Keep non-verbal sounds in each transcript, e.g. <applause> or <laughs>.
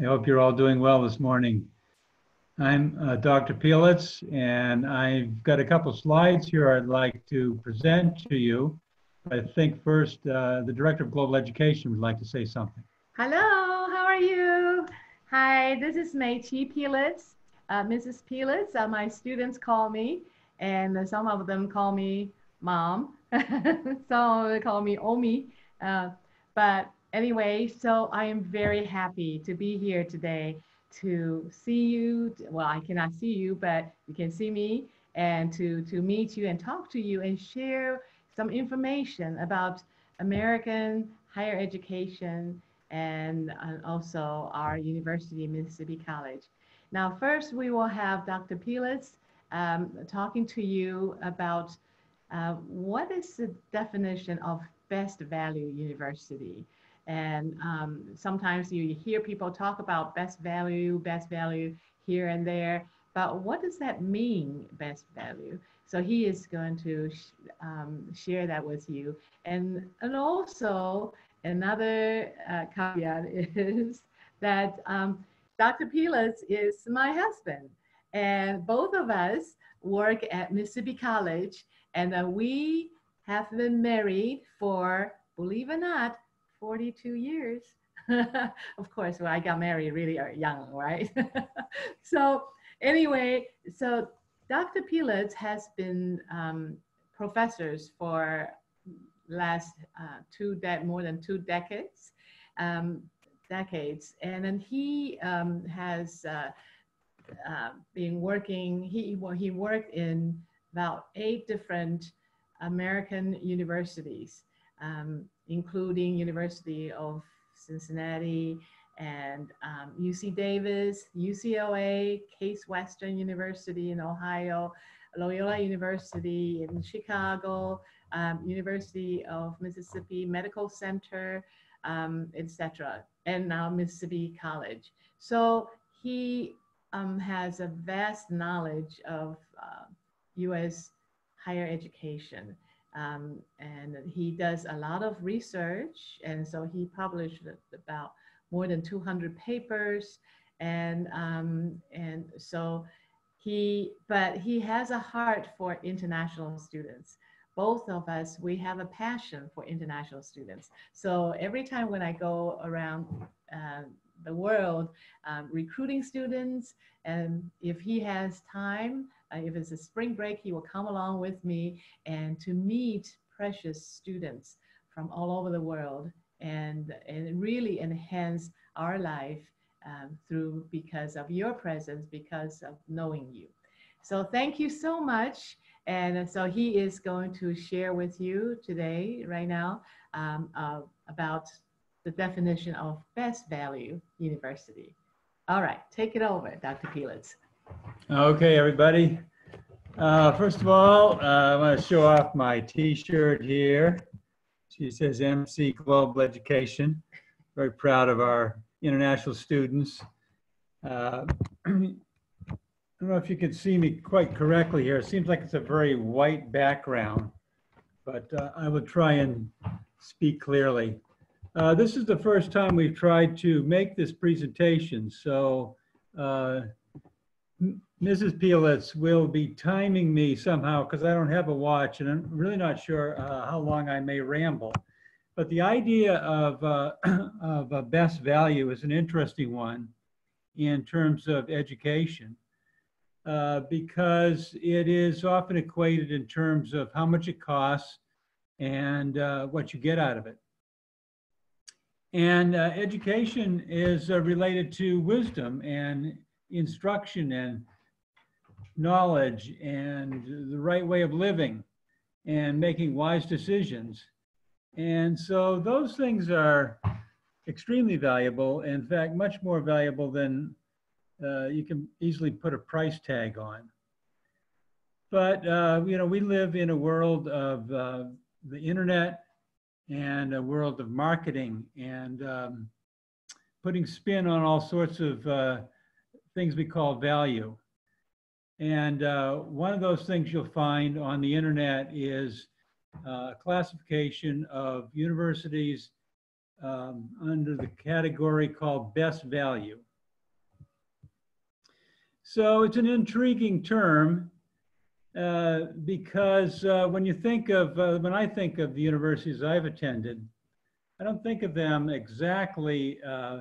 I hope you're all doing well this morning. I'm uh, Dr. Pielitz, and I've got a couple slides here I'd like to present to you. I think first, uh, the Director of Global Education would like to say something. Hello, how are you? Hi, this is Mei Chi Pielitz. Uh, Mrs. Pielitz, uh, my students call me, and some of them call me mom. <laughs> some of them call me Omi. Uh, but anyway, so I am very happy to be here today to see you. Well, I cannot see you, but you can see me and to, to meet you and talk to you and share some information about American higher education and, also our University, Mississippi College. Now, first we will have Dr. Pielitz um, talking to you about uh, what is the definition of best value university? And um, sometimes you hear people talk about best value, best value here and there, but what does that mean, best value? So he is going to sh um, share that with you. And, and also another uh, caveat <laughs> is that um, Dr. Pielitz is my husband. And both of us work at Mississippi College and uh, we have been married for, believe it or not, 42 years. <laughs> of course, well, I got married really young, right? <laughs> so anyway, so Dr. Pielitz has been um, professors for last uh, two de- more than two decades, um, decades, and then he um, has uh, uh, been working. He well, he worked in about eight different American universities. Um, including University of Cincinnati and um, UC Davis, UCLA, Case Western University in Ohio, Loyola University in Chicago, um, University of Mississippi Medical Center, um, etc., and now Mississippi College. So he um, has a vast knowledge of uh, U.S. higher education. Um, and he does a lot of research. And so he published about more than 200 papers. And, um, and so he, but he has a heart for international students. Both of us, we have a passion for international students. So every time when I go around uh, the world um, recruiting students, and if he has time, uh, if it's a spring break, he will come along with me and to meet precious students from all over the world and, and really enhance our life um, through because of your presence, because of knowing you. So thank you so much. And so he is going to share with you today, right now, um, uh, about the definition of best value university. All right, take it over, Dr. Pielitz. Okay, everybody. Uh, first of all, uh, I want to show off my t-shirt here. She says MC Global Education. Very proud of our international students. Uh, <clears throat> I don't know if you can see me quite correctly here. It seems like it's a very white background, but uh, I will try and speak clearly. Uh, this is the first time we've tried to make this presentation, so uh, Mrs. Pielitz will be timing me somehow because I don't have a watch and I'm really not sure uh, how long I may ramble. But the idea of, uh, <clears throat> of a best value is an interesting one in terms of education uh, because it is often equated in terms of how much it costs and what you get out of it. And uh, education is uh, related to wisdom and instruction and knowledge and the right way of living and making wise decisions. And so those things are extremely valuable. In fact, much more valuable than uh, you can easily put a price tag on. But, uh, you know, we live in a world of uh, the internet and a world of marketing and um, putting spin on all sorts of uh, things we call value. And uh, one of those things you'll find on the internet is uh, classification of universities um, under the category called best value. So it's an intriguing term uh, because uh, when you think of, uh, when I think of the universities I've attended, I don't think of them exactly uh,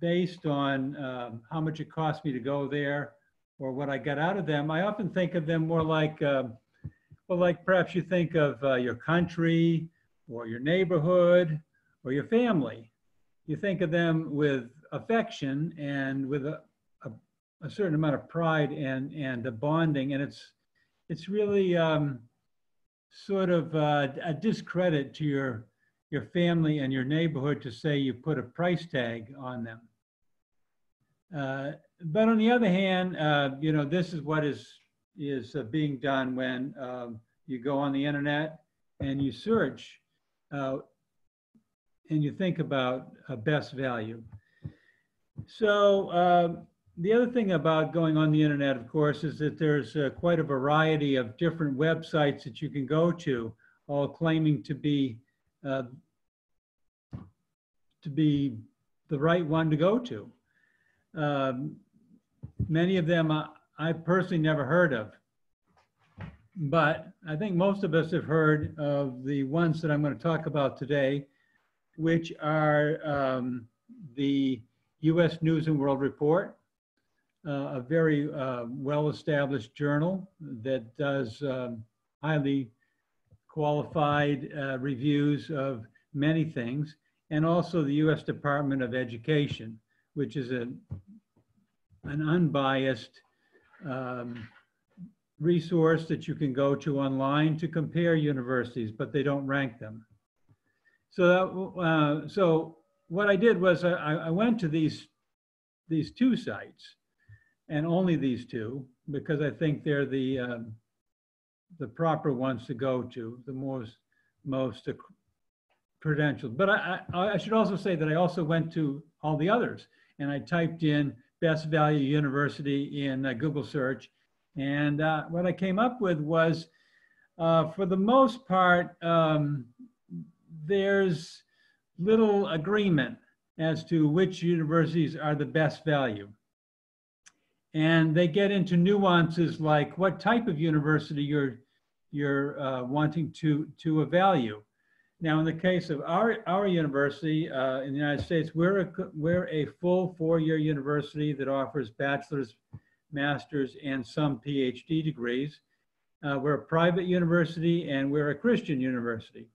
based on um, how much it cost me to go there or what I got out of them. I often think of them more like, um, well, like perhaps you think of uh, your country or your neighborhood or your family. You think of them with affection and with a, a, certain amount of pride and, and a bonding. And it's, it's really um, sort of uh, a discredit to your, your family and your neighborhood to say you put a price tag on them. Uh, but on the other hand, uh, you know, this is what is is uh, being done when um, you go on the internet and you search uh, and you think about a best value. So um, the other thing about going on the internet, of course, is that there's uh, quite a variety of different websites that you can go to, all claiming to be uh, to be the right one to go to. Um, many of them I, I personally never heard of. But I think most of us have heard of the ones that I'm going to talk about today, which are um, the US News and World Report, a very uh, well-established journal that does um, highly qualified uh, reviews of many things, and also the US Department of Education, which is a an unbiased um, resource that you can go to online to compare universities, but they don't rank them. So, that, uh, so what I did was I, I went to these, these two sites and only these two, because I think they're the, um, the proper ones to go to, the most, most credentialed. But I, I, I should also say that I also went to all the others and I typed in best value university in uh, Google search. And uh, what I came up with was, uh, for the most part, um, there's little agreement as to which universities are the best value. And they get into nuances like what type of university you're, you're uh, wanting to, to evaluate. Now, in the case of our, our university uh, in the United States, we're a, we're a full four-year university that offers bachelor's, master's, and some PhD degrees. Uh, we're a private university and we're a Christian university.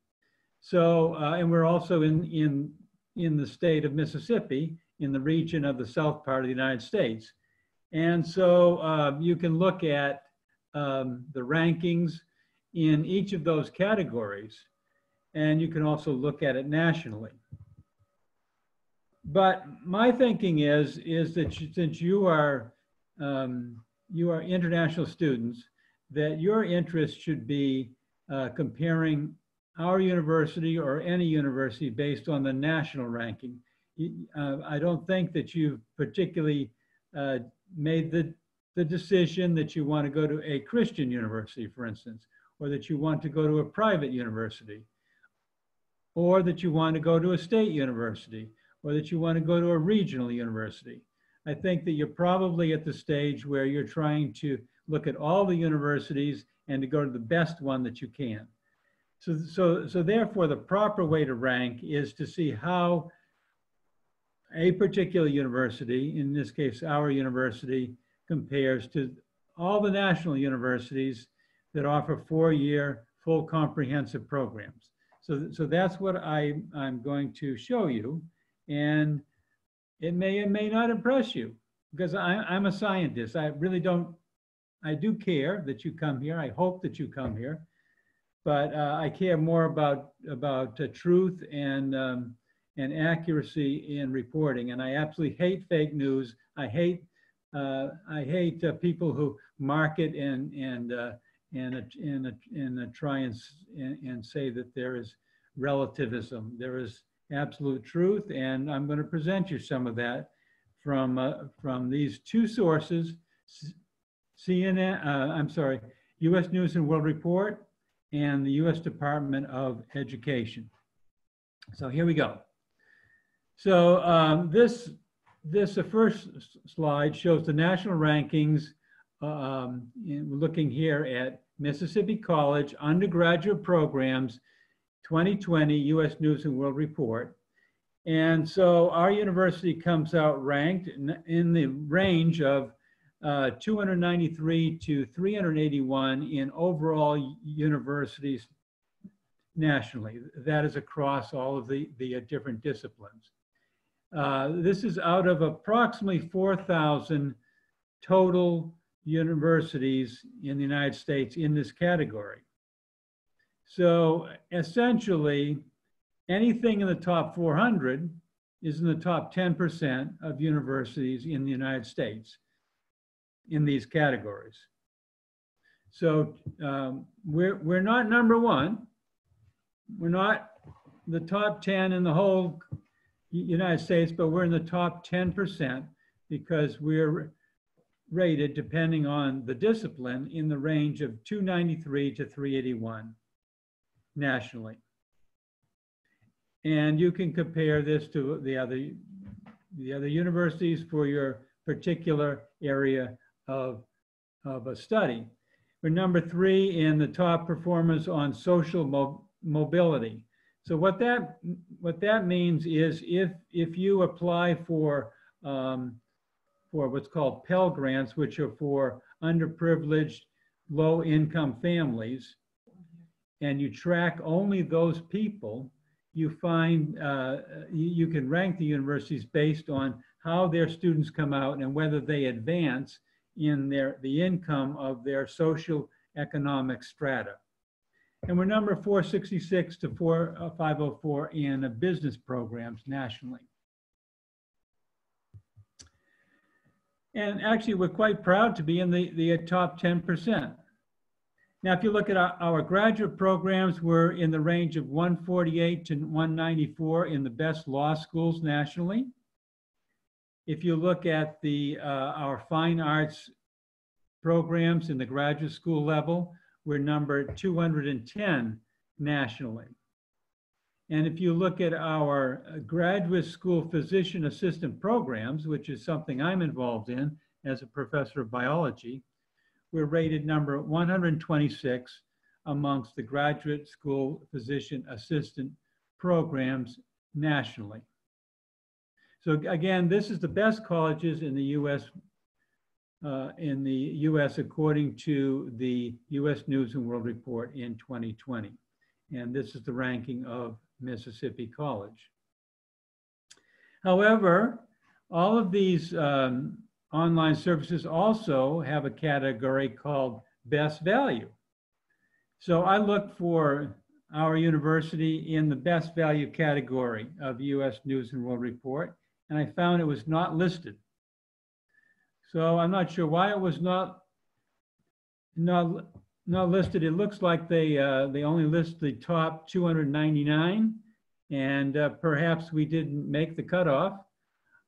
So, uh, and we're also in, in, in the state of Mississippi, in the region of the south part of the United States. And so uh, you can look at um, the rankings in each of those categories and you can also look at it nationally. But my thinking is, is that you, since you are, um, you are international students, that your interest should be uh, comparing our university or any university based on the national ranking. Uh, I don't think that you've particularly uh, made the, the decision that you want to go to a Christian university, for instance, or that you want to go to a private university or that you want to go to a state university, or that you want to go to a regional university. I think that you're probably at the stage where you're trying to look at all the universities and to go to the best one that you can. So, so, so therefore, the proper way to rank is to see how a particular university, in this case, our university, compares to all the national universities that offer four-year full comprehensive programs. So, so that's what I, I'm going to show you. And it may or may not impress you because I, I'm a scientist. I really don't, I do care that you come here. I hope that you come here. But uh, I care more about, about uh, truth and, um, and accuracy in reporting. And I absolutely hate fake news. I hate, uh, I hate uh, people who market and, and uh, and, and, and try and, and, and say that there is relativism. There is absolute truth, and I'm going to present you some of that from, uh, from these two sources, CNN, uh, I'm sorry, US News and World Report and the US Department of Education. So here we go. So um, this this, the first slide shows the national rankings. Um, we're looking here at Mississippi College undergraduate programs, 2020 U.S. News and World Report. And so our university comes out ranked in, in the range of uh, 293 to 381 in overall universities nationally. That is across all of the, the uh, different disciplines. Uh, This is out of approximately 4,000 total universities in the United States in this category. So essentially, anything in the top 400 is in the top 10% of universities in the United States in these categories. So um, we're, we're not number one. We're not the top 10 in the whole United States, but we're in the top 10% because we're rated, depending on the discipline, in the range of 293 to 381 nationally. And you can compare this to the other, the other universities for your particular area of, of a study. We're number three in the top performance on social mo- mobility. So what that, what that means is if, if you apply for, um, for what's called Pell Grants, which are for underprivileged, low-income families, and you track only those people, you find, uh, you, you can rank the universities based on how their students come out and whether they advance in their, the income of their social economic strata. And we're number 466 to 4, uh, 504 in uh, business programs nationally. And actually, we're quite proud to be in the, the top 10%. Now, if you look at our, our graduate programs, we're in the range of 148 to 194 in the best law schools nationally. If you look at the, uh, our fine arts programs in the graduate school level, we're number 210 nationally. And if you look at our graduate school physician assistant programs, which is something I'm involved in as a professor of biology, we're rated number 126 amongst the graduate school physician assistant programs nationally. So again, this is the best colleges in the U.S. Uh, in the U.S. according to the U.S. News and World Report in 2020. And this is the ranking of Mississippi College. However, all of these um, online services also have a category called best value. So I looked for our university in the best value category of US News and World Report, and I found it was not listed. So I'm not sure why it was not, not, not listed. It looks like they, uh, they only list the top 299, and uh, perhaps we didn't make the cutoff.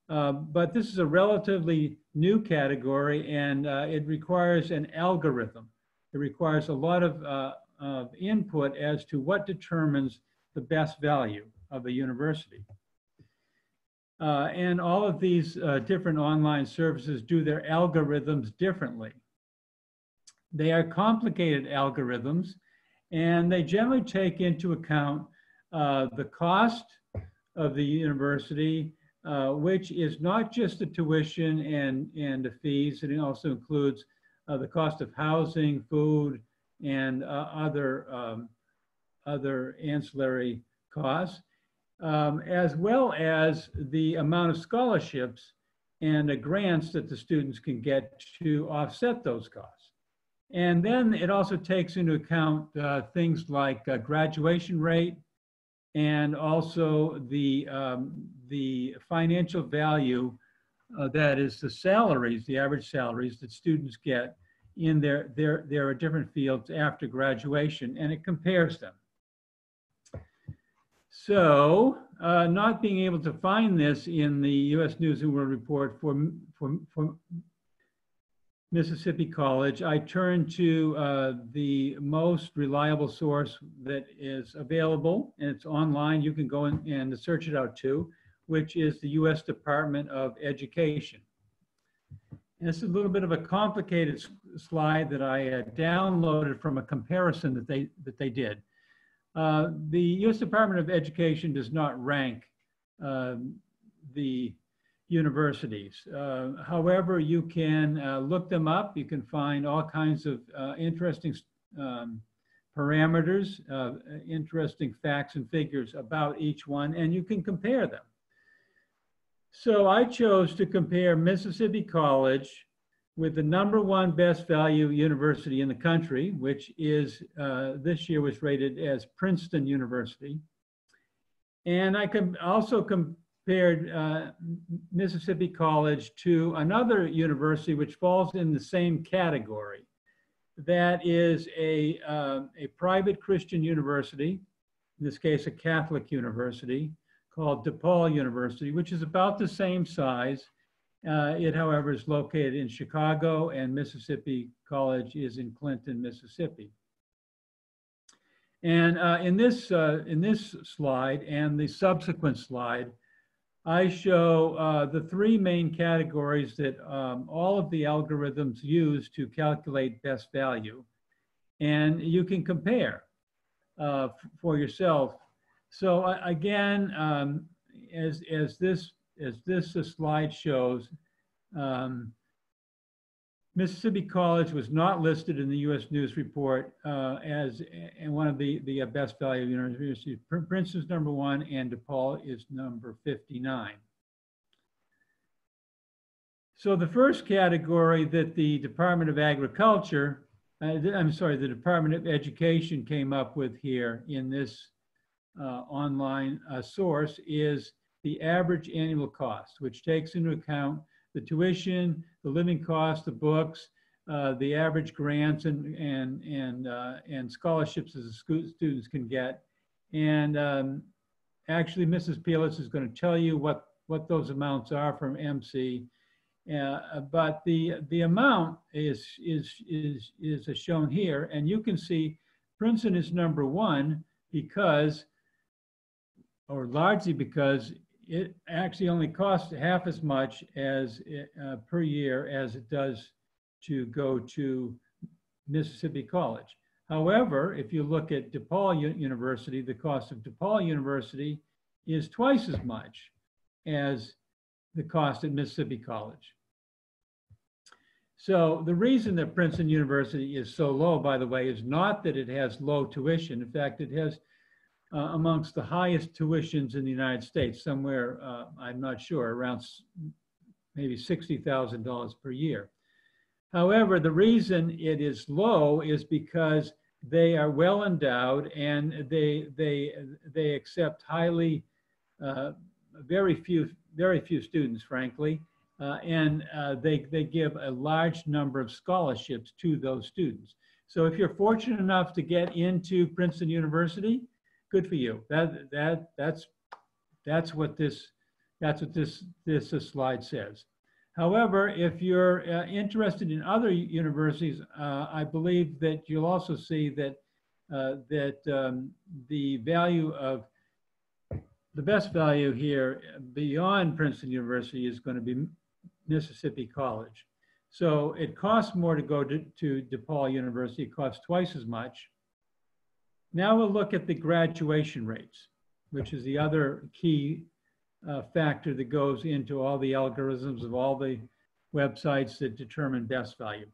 Uh, but this is a relatively new category and uh, it requires an algorithm. It requires a lot of, uh, of input as to what determines the best value of a university. Uh, and all of these uh, different online services do their algorithms differently. They are complicated algorithms and they generally take into account uh, the cost of the university, uh, which is not just the tuition and, and the fees, it also includes uh, the cost of housing, food, and uh, other, um, other ancillary costs, um, as well as the amount of scholarships and the grants that the students can get to offset those costs. And then it also takes into account uh, things like uh, graduation rate, and also the, um, the financial value uh, that is the salaries, the average salaries that students get in their, their, their different fields after graduation, and it compares them. So, uh, not being able to find this in the U.S. News and World Report for, for, for Mississippi College, I turned to uh, the most reliable source that is available, and it's online. You can go in and search it out too, which is the U.S. Department of Education. And this is a little bit of a complicated slide that I uh, downloaded from a comparison that they, that they did. Uh, The U.S. Department of Education does not rank um, the universities. Uh, However, you can uh, look them up. You can find all kinds of uh, interesting um, parameters, uh, interesting facts and figures about each one, and you can compare them. So I chose to compare Mississippi College with the number one best value university in the country, which is, uh, this year was rated as Princeton University. And I can also compared uh, Mississippi College to another university which falls in the same category. That is a, uh, a private Christian university, in this case, a Catholic university called DePaul University, which is about the same size. Uh, it, however, is located in Chicago, and Mississippi College is in Clinton, Mississippi. And uh, in this uh, in this slide and the subsequent slide, I show uh, the three main categories that um, all of the algorithms use to calculate best value, and you can compare uh, for yourself. So again, um, as as this as this uh, slide shows, um, Mississippi College was not listed in the U.S. News Report uh, as one of the, the best value universities. Pr- Princeton's number one and DePaul is number 59. So the first category that the Department of Agriculture, uh, I'm sorry, the Department of Education came up with here in this uh, online uh, source is the average annual cost, which takes into account the tuition, the living cost, the books, uh, the average grants and and and uh, and scholarships the students can get. And um, actually, Mrs. Pielitz is going to tell you what what those amounts are from MC. Uh, but the the amount is is is is shown here, and you can see Princeton is number one because, or largely because it actually only costs half as much as uh, per year as it does to go to Mississippi College. However, if you look at DePaul U- University, the cost of DePaul University is twice as much as the cost at Mississippi College. So the reason that Princeton University is so low, by the way, is not that it has low tuition. In fact, it has uh, amongst the highest tuitions in the United States, somewhere, uh, I'm not sure, around maybe $60,000 per year. However, the reason it is low is because they are well endowed and they, they, they accept highly, uh, very few, very few students, frankly, uh, and uh, they, they give a large number of scholarships to those students. So if you're fortunate enough to get into Princeton University, good for you. That, that, that's, that's what this, that's what this, this uh, slide says. However, if you're uh, interested in other universities, uh, I believe that you'll also see that, uh, that um, the value of, the best value here beyond Princeton University is going to be Mississippi College. So it costs more to go to, to DePaul University, it costs twice as much. Now we'll look at the graduation rates, which is the other key uh, factor that goes into all the algorithms of all the websites that determine best value.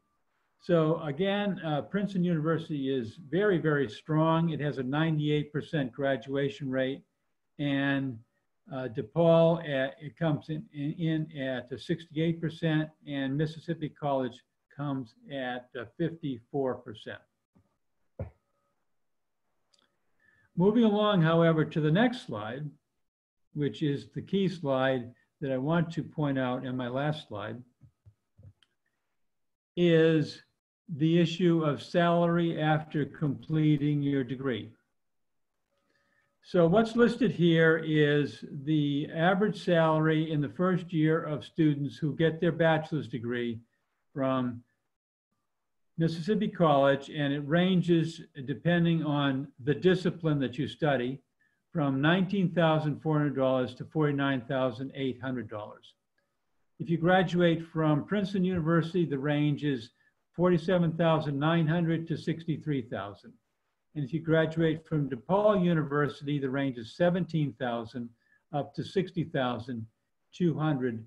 So again, uh, Princeton University is very, very strong. It has a 98% graduation rate. And uh, DePaul, at, it comes in, in, in at 68%, and Mississippi College comes at uh, 54%. Moving along, however, to the next slide, which is the key slide that I want to point out in my last slide, is the issue of salary after completing your degree. So what's listed here is the average salary in the first year of students who get their bachelor's degree from Mississippi College, and it ranges depending on the discipline that you study from $19,400 to $49,800. If you graduate from Princeton University, the range is 47,900 to 63,000. And if you graduate from DePaul University, the range is 17,000 up to $60,200.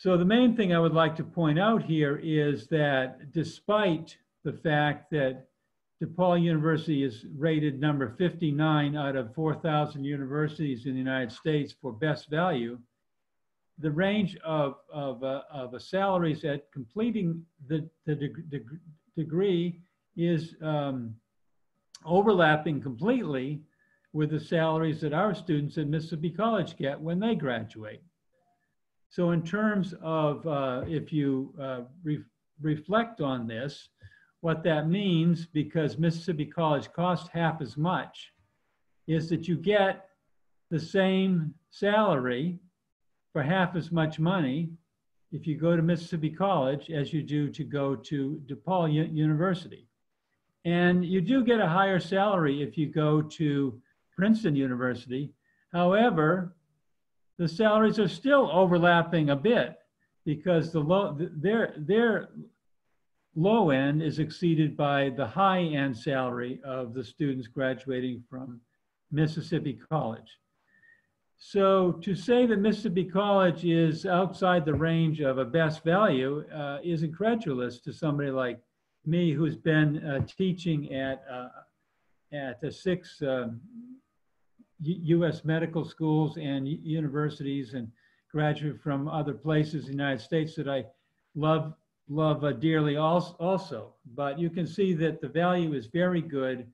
So the main thing I would like to point out here is that despite the fact that DePaul University is rated number 59 out of 4,000 universities in the United States for best value, the range of, of, uh, of salaries at completing the, the deg degree is um, overlapping completely with the salaries that our students at Mississippi College get when they graduate. So in terms of uh, if you uh, re reflect on this, what that means, because Mississippi College costs half as much, is that you get the same salary for half as much money if you go to Mississippi College as you do to go to DePaul U University. And you do get a higher salary if you go to Princeton University. However, the salaries are still overlapping a bit because the low, their, their low end is exceeded by the high end salary of the students graduating from Mississippi College. So to say that Mississippi College is outside the range of a best value uh, is incredulous to somebody like me who's been uh, teaching at, uh, at six um, U.S. medical schools and universities and graduate from other places in the United States that I love love uh, dearly also. But you can see that the value is very good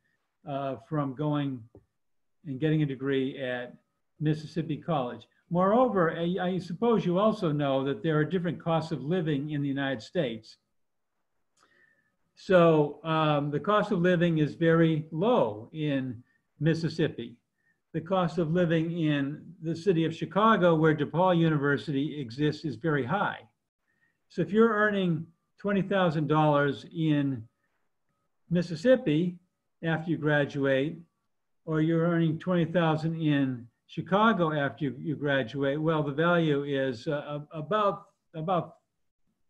uh, from going and getting a degree at Mississippi College. Moreover, I, I suppose you also know that there are different costs of living in the United States. So um, the cost of living is very low in Mississippi the cost of living in the city of Chicago, where DePaul University exists, is very high. So if you're earning $20,000 in Mississippi after you graduate, or you're earning 20,000 in Chicago after you, you graduate, well, the value is uh, about about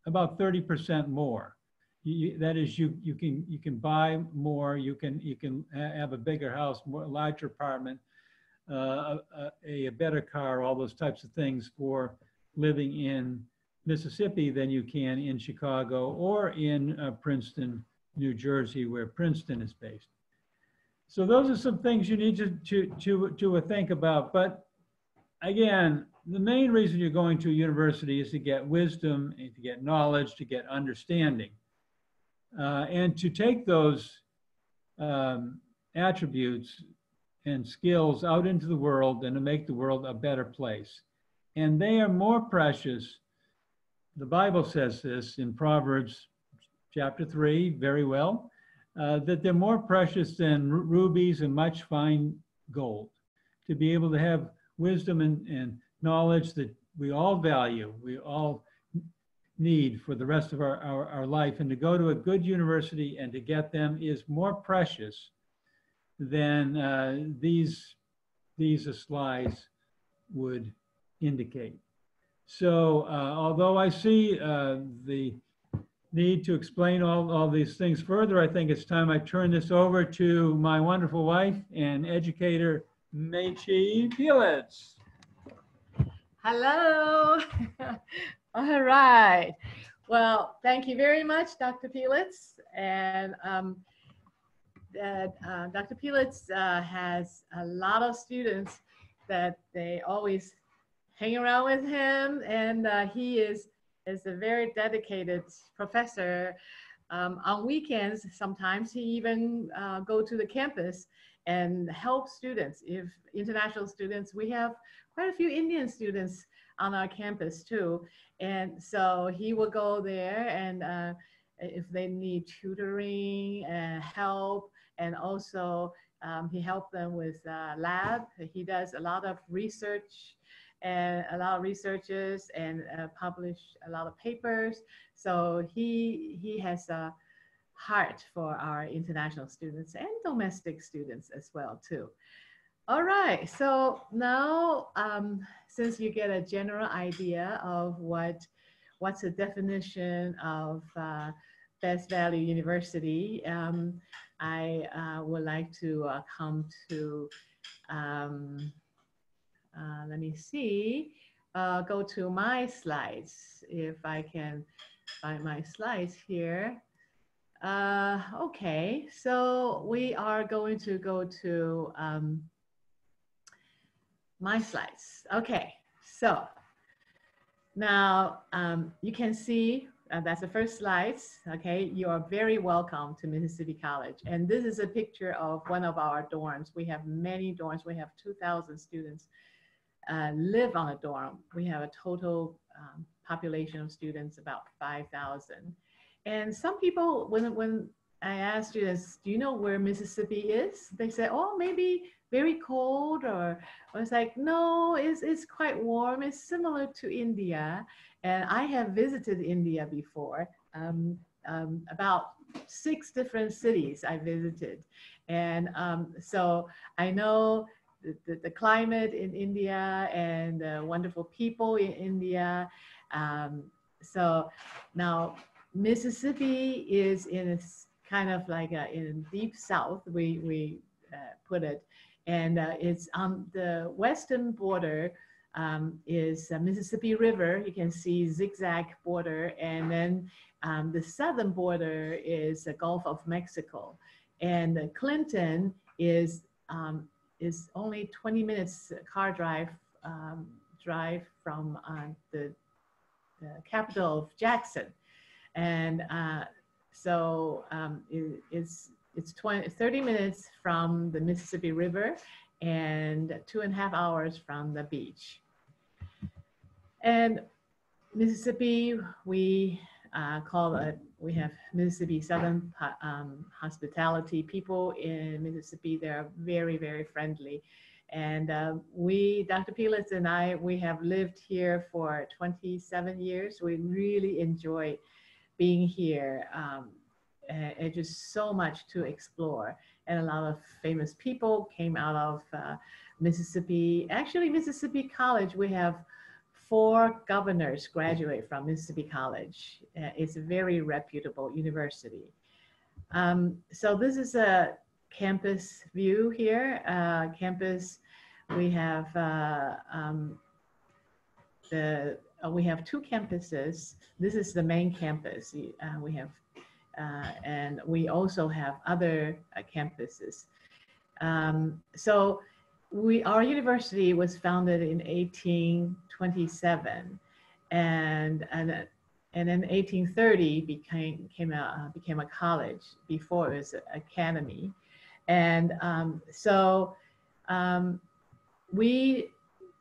about 30% more. You, that is, you you can you can buy more, you can you can have a bigger house, more larger apartment, uh, a, a, better car, all those types of things for living in Mississippi than you can in Chicago or in uh, Princeton, New Jersey, where Princeton is based. So those are some things you need to, to, to, to think about. But again, the main reason you're going to a university is to get wisdom, to get knowledge, to get understanding. Uh, and to take those um, attributes and skills out into the world and to make the world a better place. And they are more precious. The Bible says this in Proverbs chapter 3 very well uh, that they're more precious than rubies and much fine gold. To be able to have wisdom and, and knowledge that we all value, we all need for the rest of our, our, our life, and to go to a good university and to get them is more precious than uh, these, these slides would indicate. So uh, although I see uh, the need to explain all, all these things further, I think it's time I turn this over to my wonderful wife and educator, Mechi Pielitz. Hello. <laughs> all right. Well, thank you very much, Dr. Pielitz. And um, that uh, Dr. Pielitz uh, has a lot of students that they always hang around with him, and uh, he is is a very dedicated professor. Um, on weekends, sometimes he even uh, go to the campus and help students. If international students, we have quite a few Indian students on our campus too, and so he will go there and uh, if they need tutoring and help and also um, he helped them with uh, lab. He does a lot of research and a lot of researches and uh, publish a lot of papers. So he he has a heart for our international students and domestic students as well too. All right, so now um, since you get a general idea of what what's the definition of uh, best value university, um, I uh, would like to uh, come to, um, uh, let me see, uh, go to my slides if I can find my slides here. Uh, okay, so we are going to go to um, my slides. Okay, so now um, you can see uh, that's the first slides. Okay, you are very welcome to Mississippi College. And this is a picture of one of our dorms. We have many dorms. We have 2,000 students uh, live on a dorm. We have a total um, population of students about 5,000. And some people, when, when I ask students, do you know where Mississippi is? They say, oh, maybe very cold or, or it's like, no, it's, it's quite warm. It's similar to India. And I have visited India before, um, um, about six different cities I visited. And um, so I know the, the, the, climate in India and the wonderful people in India. Um, so now Mississippi is in a kind of like a, in deep south, we, we uh, put it. And uh, it's on the western border um, is Mississippi River. You can see zigzag border. And then um, the southern border is the Gulf of Mexico. And Clinton is, um, is only 20 minutes car drive, um, drive from uh, the, the, capital of Jackson. And uh, so um, it, it's, it's 20, 30 minutes from the Mississippi River and two and a half hours from the beach. And Mississippi, we uh, call it, we have Mississippi Southern um, hospitality. People in Mississippi, they're very, very friendly. And uh, we, Dr. Pielitz and I, we have lived here for 27 years. We really enjoy being here. Um, and just so much to explore. And a lot of famous people came out of uh, Mississippi. Actually, Mississippi College, we have four governors graduate from Mississippi College. Uh, it's a very reputable university. Um, so this is a campus view here. Uh, campus, we have uh, um, the uh, we have two campuses. This is the main campus. Uh, we have, uh, and we also have other campuses. Um, so we our university was founded in 1827 and and and in 1830 became came a, uh, became a college before it was an academy. And um, so um, we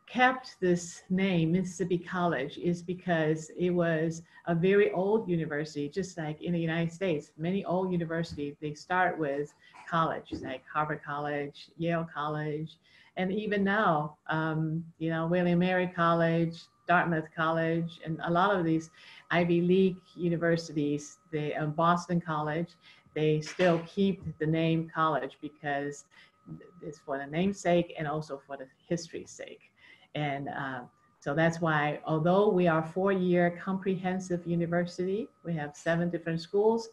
kept this name mississippi college is because it was a very old university just like in the united states. Many old universities they start with college like harvard college yale college and even now, um, you know, William Mary College, Dartmouth College, and a lot of these Ivy League universities, the uh, Boston College, they still keep the name college because it's for the namesake and also for the history's sake. And uh, so that's why, although we are four-year comprehensive university, we have seven different schools,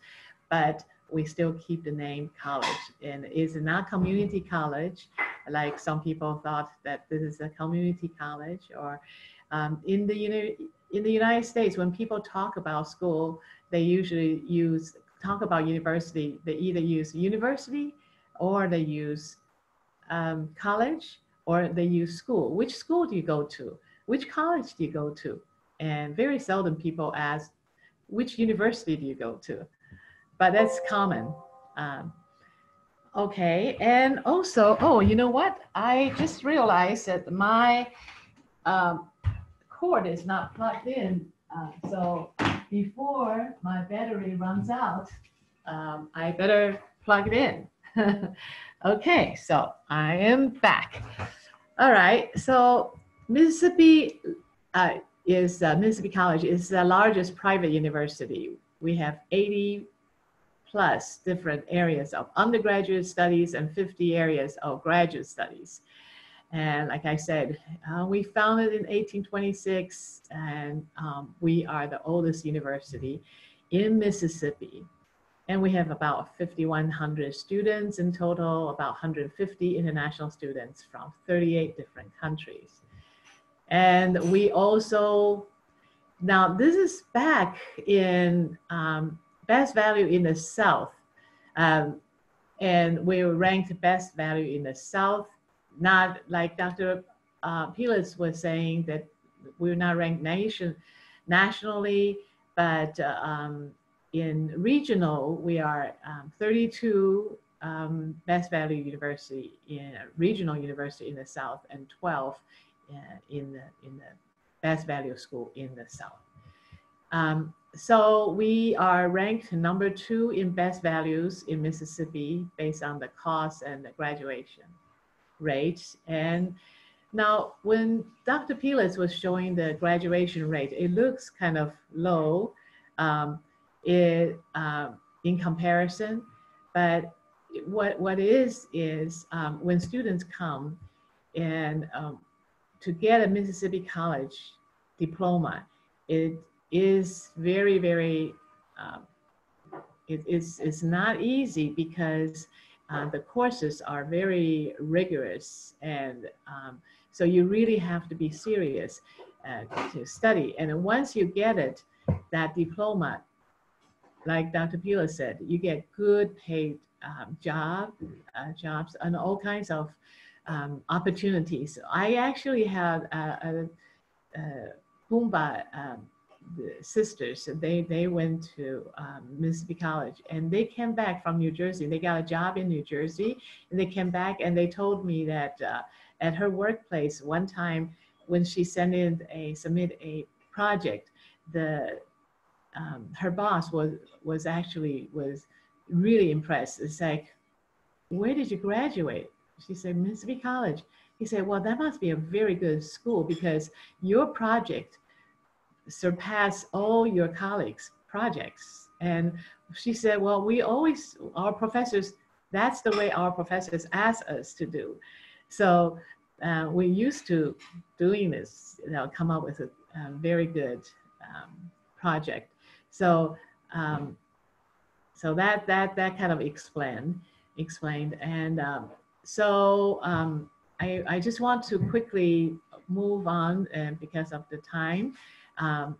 but we still keep the name college. And it's not community college, like some people thought that this is a community college or um, in the in the United States, when people talk about school, they usually use talk about university. They either use university or they use um, college or they use school. Which school do you go to? Which college do you go to? And very seldom people ask, which university do you go to? But that's common. Um, Okay, and also, oh, you know what? I just realized that my um, cord is not plugged in. Uh, so before my battery runs out, um, I better plug it in. <laughs> okay, so I am back. All right, so Mississippi uh, is uh, Mississippi College is the largest private university. We have 80 plus different areas of undergraduate studies and 50 areas of graduate studies. And like I said, uh, we founded in 1826, and um, we are the oldest university in Mississippi. And we have about 5,100 students in total, about 150 international students from 38 different countries. And we also, now this is back in um, best value in the South. Um, and we were ranked best value in the South, not like Dr. Uh, Pielitz was saying that we're not ranked nation, nationally, but uh, um, in regional, we are um, 32 um, best value university in regional university in the South and 12 uh, in the in the best value school in the South. Um, so we are ranked number two in best values in Mississippi based on the cost and the graduation rate. And now when Dr. Pielitz was showing the graduation rate, it looks kind of low. Um, it, um, in comparison. But what, what is, is um, when students come and um, to get a Mississippi College diploma, it is very, very, um, it, it's, it's not easy because uh, the courses are very rigorous and um, so you really have to be serious uh, to study. And once you get it, that diploma, like Dr. Pielitz said, you get good paid um, job, uh, jobs and all kinds of um, opportunities. I actually had a, a, a um, sisters. They they went to um, Mississippi College and they came back from New Jersey. They got a job in New Jersey and they came back and they told me that uh, at her workplace one time when she sent in a submit a project, the um, her boss was was actually was really impressed. It's like, where did you graduate? She said Mississippi College. He said, well, that must be a very good school because your project surpassed all your colleagues' projects. And she said, well, we always, our professors, that's the way our professors ask us to do. So uh, we're used to doing this, you know, come up with a, a very good um, project. So, um, so that that that kind of explained explained. And um, so um, I I just want to quickly move on, uh, because of the time. Um,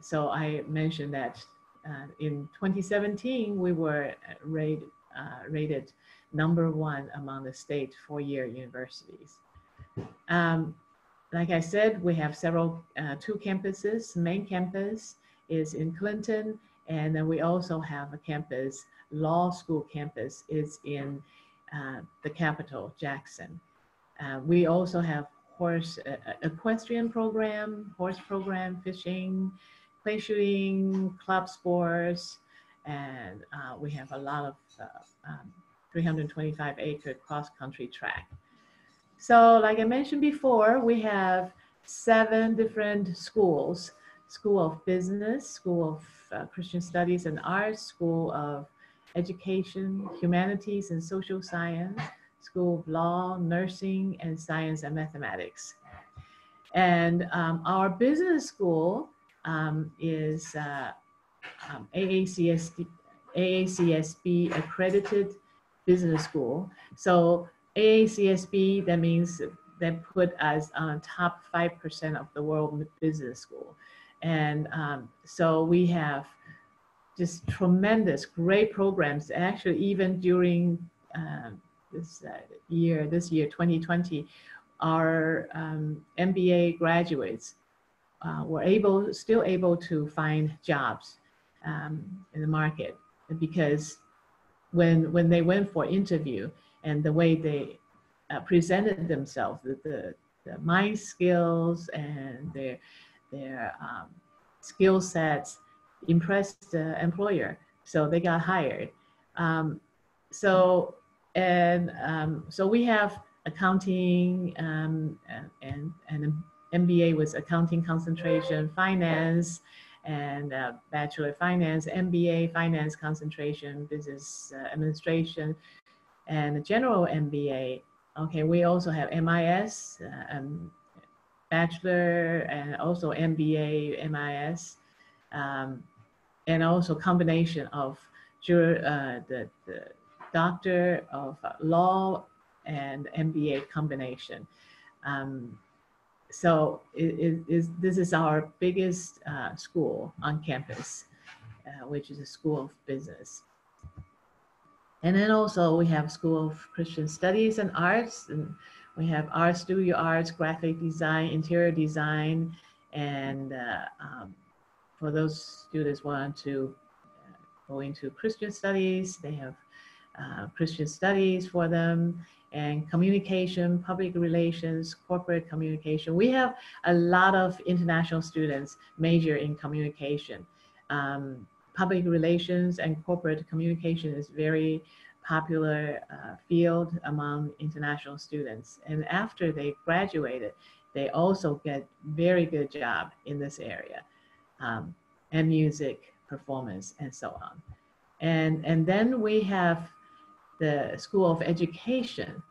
so I mentioned that uh, in 2017 we were rated uh, rated number one among the state four-year universities. Um, like I said, we have several, uh, two campuses, main campus is in Clinton. And then we also have a campus, law school campus is in uh, the capital, Jackson. Uh, we also have horse uh, equestrian program, horse program, fishing, clay shooting, club sports, and uh, we have a lot of uh, um, 325 acre cross country track. So like I mentioned before, we have seven different schools School of Business, School of uh, Christian Studies and Arts, School of Education, Humanities and Social Science, School of Law, Nursing, and Science and Mathematics. And um, our business school um, is uh, um, AACSB, AACSB accredited business school. So AACSB, that means they put us on top 5% of the world business school. And um, so we have just tremendous, great programs. Actually, even during uh, this uh, year, this year, 2020, our um, MBA graduates uh, were able, still able to find jobs um, in the market because when when they went for interview and the way they uh, presented themselves, the, the, the mind skills and their their um, skill sets impressed the employer, so they got hired. Um, so and um, so we have accounting um, and, and, and MBA with accounting concentration, finance, and uh, Bachelor of Finance, MBA, Finance Concentration, Business uh, Administration, and a General MBA. Okay, we also have MIS, uh, um, Bachelor, and also MBA, MIS, um, and also combination of jur- uh, the, the Doctor of Law and MBA combination. Um, so it, it is, this is our biggest uh, school on campus, uh, which is a school of business. And then also we have School of Christian Studies and Arts, and we have art studio arts, graphic design, interior design, and uh, um, for those students want to uh, go into Christian studies, they have uh, Christian studies for them and communication, public relations, corporate communication. We have a lot of international students major in communication. Um, public relations and corporate communication is very popular uh, field among international students. And after they graduated, they also get very good job in this area um, and music performance and so on. And, and then we have the School of Education.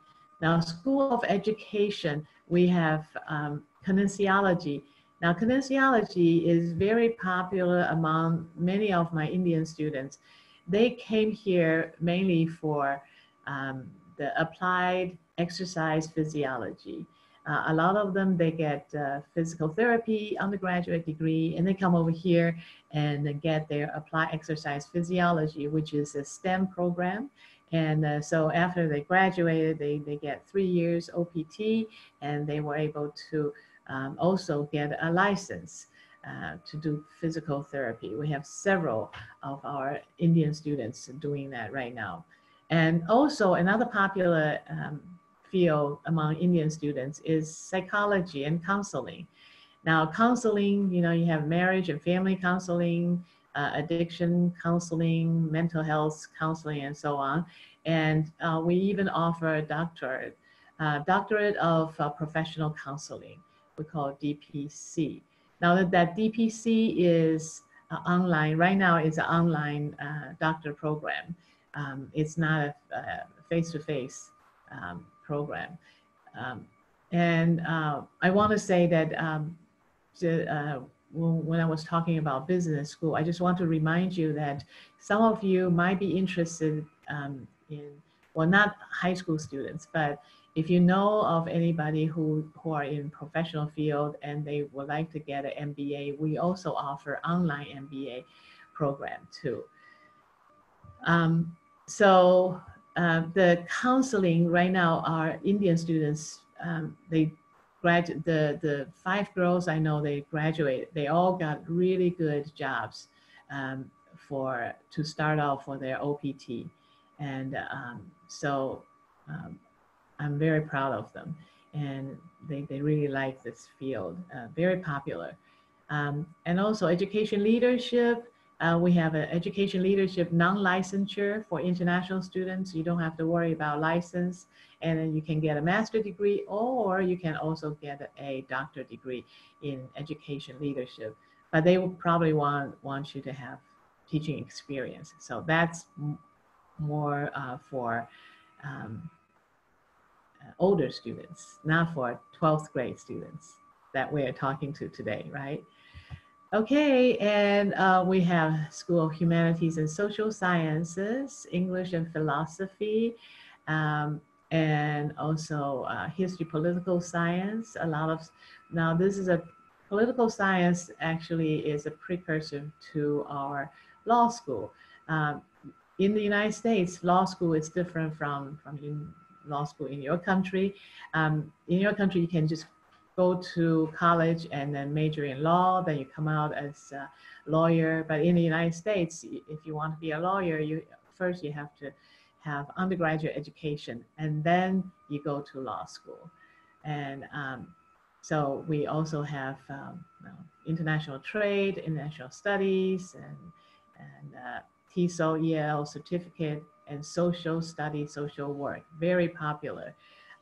Now, School of Education, we have um, kinesiology. Now, kinesiology is very popular among many of my Indian students. They came here mainly for um, the applied exercise physiology. Uh, a lot of them, they get uh, physical therapy undergraduate degree, and they come over here and get their applied exercise physiology, which is a STEM program. And uh, so after they graduated, they, they get three years OPT and they were able to um, also get a license uh, to do physical therapy. We have several of our Indian students doing that right now. And also another popular um, field among Indian students is psychology and counseling. Now counseling, you know, you have marriage and family counseling, uh, addiction counseling, mental health counseling, and so on. And uh, we even offer a doctorate, uh, doctorate of uh, professional counseling. We call DPC. Now that, that DPC is uh, online, right now it's an online uh, doctor program. Um, it's not a face-to-face um, program. Um, and I want to say that um, to, when I was talking about business school, I just want to remind you that some of you might be interested um, in, well, not high school students, but if you know of anybody who, who are in professional field and they would like to get an MBA, we also offer online MBA program too. Um, so uh, the counseling right now are Indian students, um, they grad the the five girls I know they graduated. They all got really good jobs um, for to start off for their OPT, and um, so um, I'm very proud of them. And they, they really like this field, uh, very popular. Um, and also education leadership. Uh, we have an education leadership non-licensure for international students. You don't have to worry about license and you can get a master degree or you can also get a doctor degree in education leadership. But they will probably want, want you to have teaching experience. So that's more uh, for um, uh, older students, not for 12th grade students that we're talking to today, right? Okay, and uh, we have School of Humanities and Social Sciences, English and Philosophy, um, and also uh, history, political science. A lot of, now this is a, political science actually is a precursor to our law school. Um, in the United States, law school is different from, from law school in your country. Um, in your country, you can just go to college and then major in law, then you come out as a lawyer. But in the United States, if you want to be a lawyer, you first you have to have undergraduate education and then you go to law school. And um, so we also have um, you know, international trade, international studies, and, and uh, TESOL EL certificate and social study, social work, very popular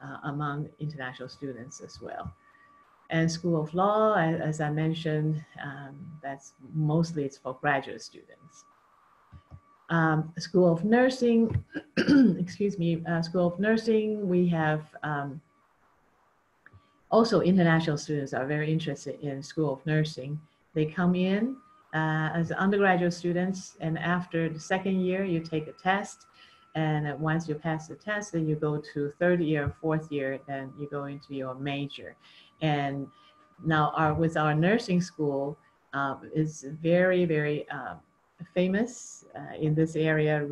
uh, among international students as well. And School of Law, as I mentioned, um, that's mostly it's for graduate students. Um, School of Nursing, <clears throat> excuse me, uh, School of Nursing, we have um, also international students are very interested in School of Nursing. They come in uh, as undergraduate students, and after the second year, you take a test. And once you pass the test, then you go to third year, fourth year, then you go into your major. And now, our with our nursing school uh, is very, very uh, famous uh, in this area.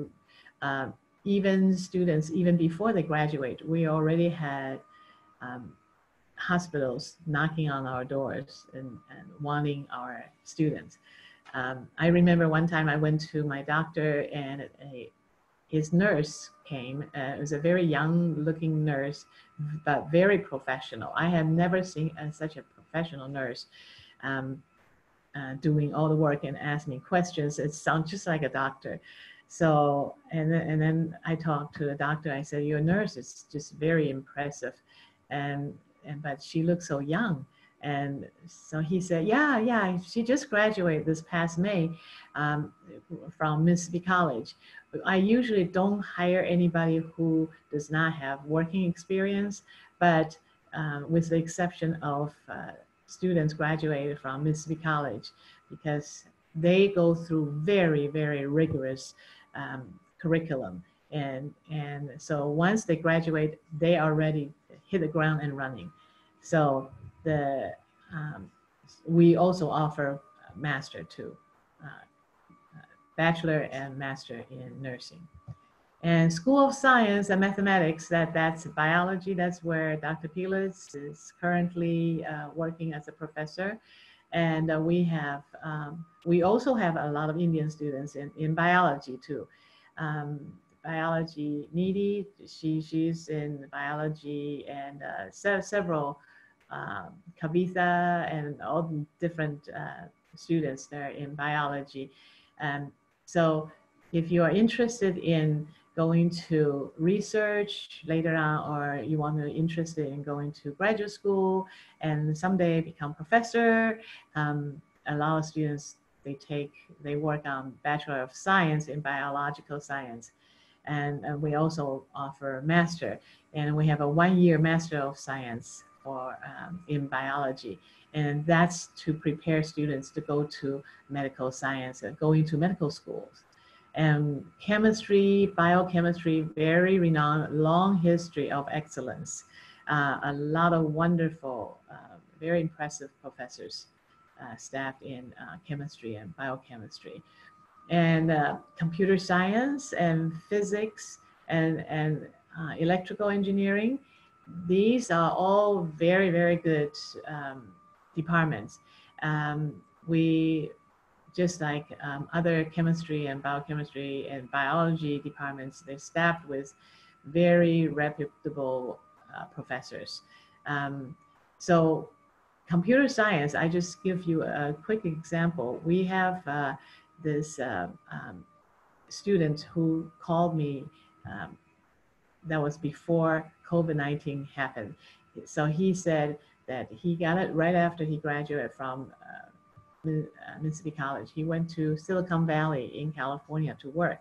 Uh, even students, even before they graduate, we already had um, hospitals knocking on our doors and, and wanting our students. Um, I remember one time I went to my doctor and a, his nurse came. Uh, it was a very young looking nurse, but very professional. I have never seen uh, such a professional nurse um, uh, doing all the work and asking questions. It sounds just like a doctor. So, and then, and then I talked to the doctor. I said, your nurse is just very impressive. And, and, but she looks so young. And so he said, yeah, yeah, she just graduated this past May um, from Mississippi College. I usually don't hire anybody who does not have working experience, but uh, with the exception of uh, students graduated from Mississippi College, because they go through very, very rigorous um, curriculum. And, and so once they graduate, they already hit the ground and running. So the, um, we also offer master too, uh, bachelor and master in nursing. And School of Science and Mathematics, that, that's biology, that's where Dr. Pielitz is currently uh, working as a professor. And uh, we have, um, we also have a lot of Indian students in, in biology too. Um, biology, Nidhi, she, she's in biology and uh, se several um, Kavitha and all the different uh, students there in biology. Um, so if you are interested in going to research later on, or you want to interested in going to graduate school and someday become professor, um, a lot of students, they take, they work on Bachelor of Science in Biological Science. And, and we also offer master, and we have a one-year Master of Science for um, in biology. And that's to prepare students to go to medical science and go into medical schools. And chemistry biochemistry very renowned long history of excellence. Uh, a lot of wonderful uh, very impressive professors uh, staffed in uh, chemistry and biochemistry. And uh, computer science and physics and and uh, electrical engineering these are all very, very good um, departments. Um, we, just like um, other chemistry and biochemistry and biology departments, they're staffed with very reputable uh, professors. Um, so computer science, I just give you a quick example. We have uh, this uh, um, student who called me um, that was before COVID-19 happened. So he said that he got it right after he graduated from uh, uh, Mississippi College. He went to Silicon Valley in California to work.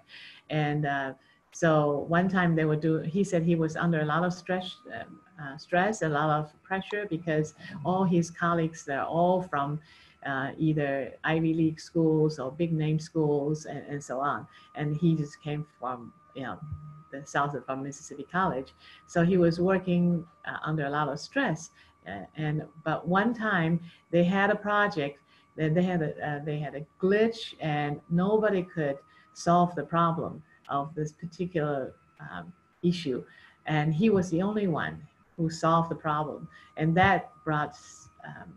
And uh, so one time they were doing, he said he was under a lot of stress, um, uh, stress, a lot of pressure because all his colleagues, they're all from uh, either Ivy League schools or big name schools and, and so on. And he just came from, you know, the south of Mississippi College. So he was working uh, under a lot of stress. Uh, and but one time they had a project that they had a uh, they had a glitch and nobody could solve the problem of this particular um, issue, and he was the only one who solved the problem, and that brought um,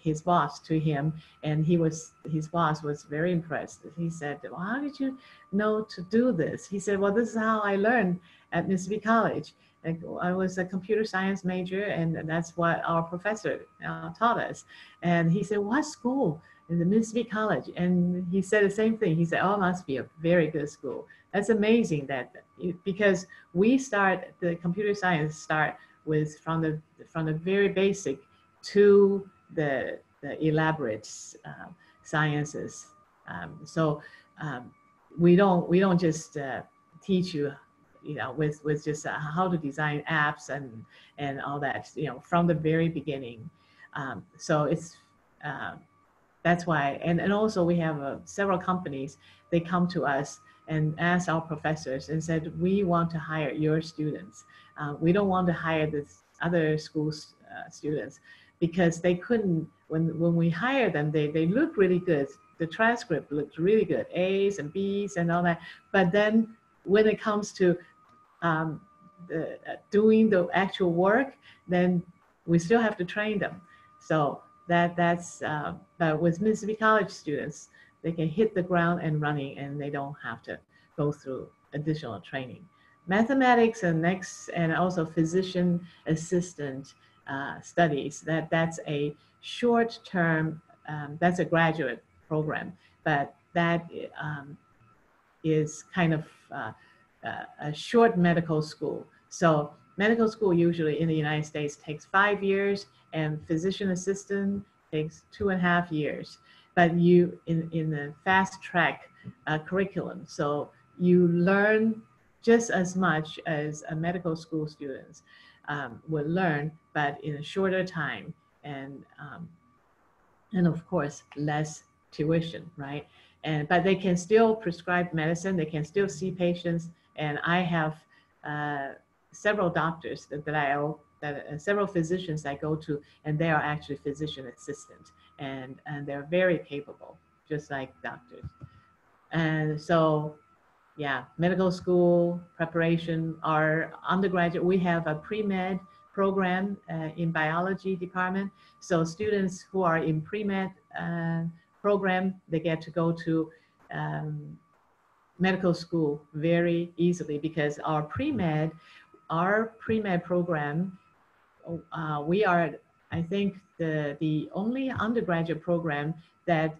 his boss to him and he was his boss was very impressed. He said well, how did you know to do this? He said well this is how i learned at mississippi college. I was a computer science major and that's what our professor uh, taught us. And he said what school? In the mississippi college. And he said the same thing. He said oh must be a very good school. That's amazing that because we start the computer science start with from the from the very basic to the, the elaborate uh, sciences. Um, so um, we don't we don't just uh, teach you you know with with just uh, how to design apps and and all that you know from the very beginning. Um, so it's uh, that's why and and also we have uh, several companies they come to us and ask our professors and said we want to hire your students. Uh, we don't want to hire the other schools uh, students because they couldn't when when we hire them they they look really good the transcript looked really good, A's and B's and all that. But then when it comes to um, the, uh, doing the actual work, then we still have to train them. So that that's uh, but with Mississippi College students, they can hit the ground and running, and they don't have to go through additional training. Mathematics and next, and also physician assistant uh, studies. That that's a short term. Um, that's a graduate program, but that um, is kind of uh, uh, a short medical school. So medical school usually in the United States takes five years and physician assistant takes two and a half years. But you in, in the fast track uh, curriculum, so you learn just as much as a medical school students um, would learn, but in a shorter time and um, and of course less tuition, right? And but they can still prescribe medicine. They can still see patients. And I have uh, several doctors that, that I that uh, several physicians I go to, and they are actually physician assistants, and and they're very capable, just like doctors. And so, yeah, medical school preparation. Our undergraduate, we have a pre med program uh, in biology department. So students who are in pre med uh, program, they get to go to um, medical school very easily because our pre-med, our pre-med program, uh, we are, I think, the, the only undergraduate program that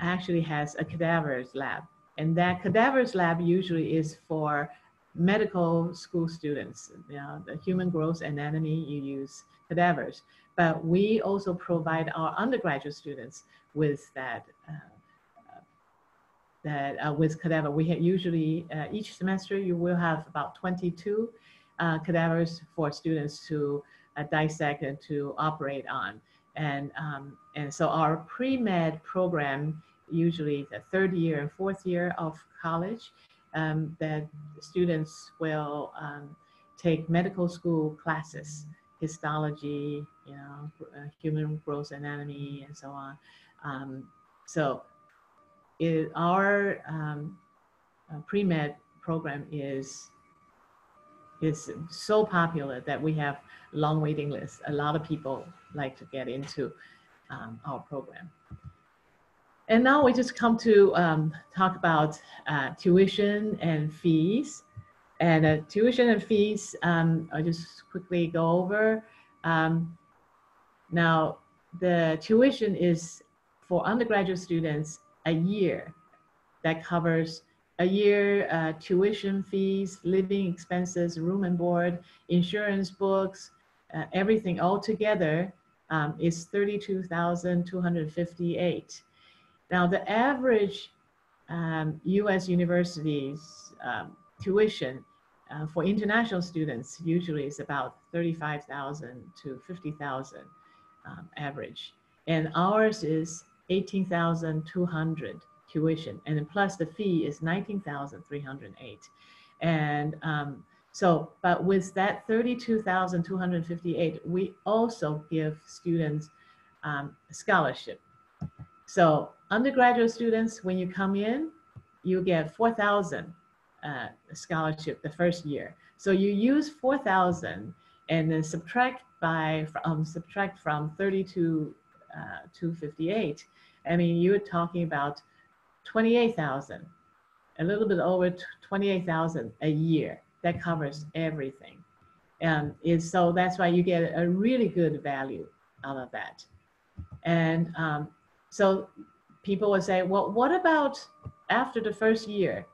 actually has a cadavers lab. And that cadavers lab usually is for medical school students. You know, the human gross anatomy, you use cadavers. But we also provide our undergraduate students with that uh, that uh, with cadaver. We usually uh, each semester you will have about 22 uh, cadavers for students to uh, dissect and to operate on. And, um, and so our pre-med program, usually the third year and fourth year of college, um, that students will um, take medical school classes, histology, you know, uh, human gross anatomy and so on. Um, so it, our um, uh, pre-med program is is so popular that we have long waiting lists. A lot of people like to get into um, our program. And now we just come to um, talk about uh, tuition and fees. And uh, tuition and fees, um, I'll just quickly go over. Um, now, the tuition is for undergraduate students a year that covers a year uh, tuition fees, living expenses, room and board, insurance books, uh, everything all together um, is 32,258. Now the average um, US universities um, tuition uh, for international students usually is about 35,000 to 50,000 um, average. And ours is 18,200 tuition, and plus the fee is 19,308. And um, so, but with that 32,258, we also give students um, scholarship. So undergraduate students, when you come in, you get 4,000 uh, scholarship the first year. So you use 4,000 and then subtract by um, subtract from 32 uh, 258, I mean, you're talking about 28,000, a little bit over 28,000 a year. That covers everything. And so that's why you get a really good value out of that. And um, so people would say, well, what about after the first year?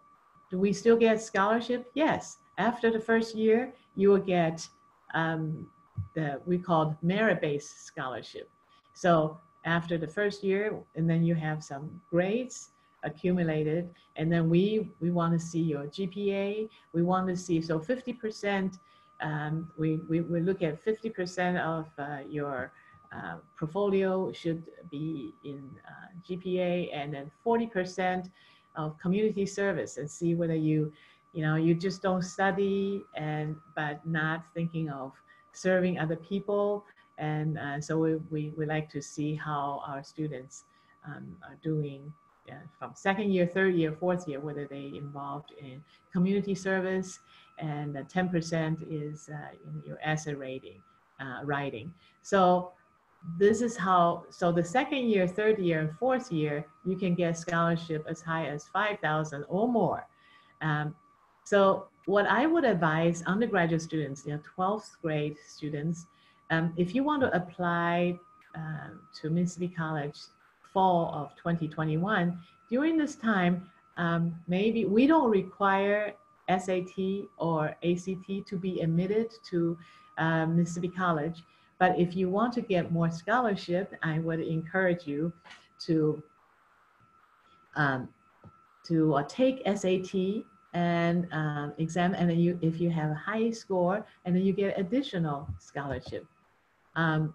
Do we still get scholarship? Yes. After the first year, you will get um, the we called merit-based scholarship. So after the first year, and then you have some grades accumulated, and then we we want to see your GPA. We want to see so 50 percent. Um, we, we we look at 50 percent of uh, your uh, portfolio should be in uh, GPA, and then 40 percent of community service, and see whether you you know you just don't study and but not thinking of serving other people and uh, so we, we, we like to see how our students um, are doing uh, from second year, third year, fourth year, whether they involved in community service, and 10% is uh, in your essay rating, uh, writing. So this is how, so the second year, third year, and fourth year, you can get scholarship as high as 5,000 or more. Um, so what I would advise undergraduate students, you know, 12th grade students, um, if you want to apply uh, to Mississippi College fall of 2021, during this time, um, maybe we don't require SAT or ACT to be admitted to uh, Mississippi College. But if you want to get more scholarship, I would encourage you to um, to uh, take SAT and um, exam, and then you if you have a high score, and then you get additional scholarship. Um,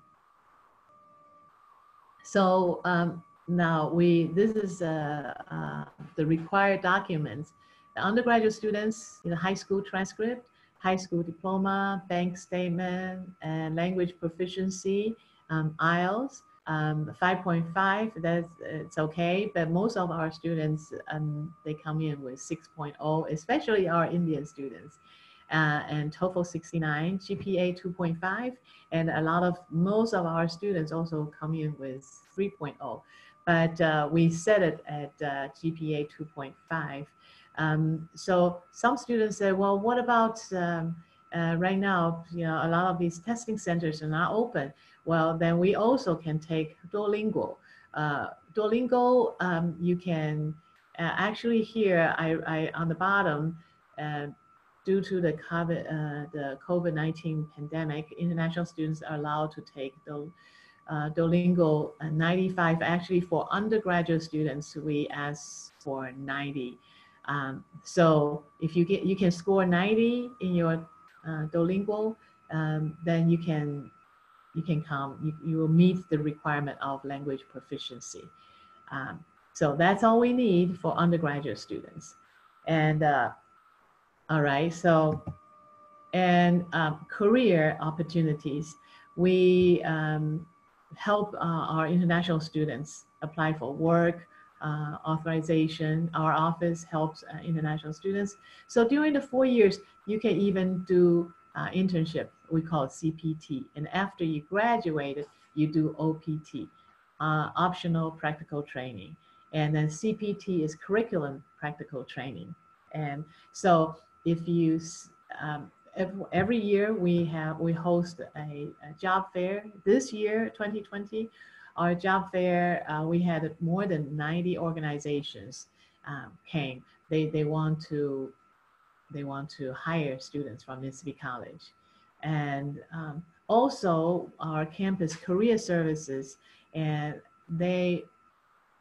so um, now we, this is uh, uh, the required documents. The undergraduate students, in the high school transcript, high school diploma, bank statement, and language proficiency, um, IELTS, um, 5.5, that's it's okay, but most of our students, um, they come in with 6.0, especially our Indian students. Uh, and TOEFL 69, GPA 2.5, and a lot of, most of our students also come in with 3.0, but uh, we set it at uh, GPA 2.5. Um, so some students say, well, what about um, uh, right now, you know, a lot of these testing centers are not open. Well, then we also can take Duolingo. Uh, Duolingo, um, you can uh, actually here, I, I on the bottom, uh, due to the COVID, uh, the COVID-19 pandemic, international students are allowed to take the uh, Duolingo uh, 95. Actually, for undergraduate students, we ask for 90. Um, so if you get, you can score 90 in your uh, um, then you can you can come. You, you will meet the requirement of language proficiency. Um, so that's all we need for undergraduate students. And uh, all right, so, and um, career opportunities. We um, help uh, our international students apply for work, uh, authorization. Our office helps uh, international students. So during the four years, you can even do uh, internship. We call it CPT. And after you graduated, you do OPT, uh, optional practical training. And then CPT is curriculum practical training. And so if you um, every year we have we host a, a, job fair this year 2020 our job fair uh, we had more than 90 organizations um, came. They they want to they want to hire students from mississippi college. And um, also our campus career services and they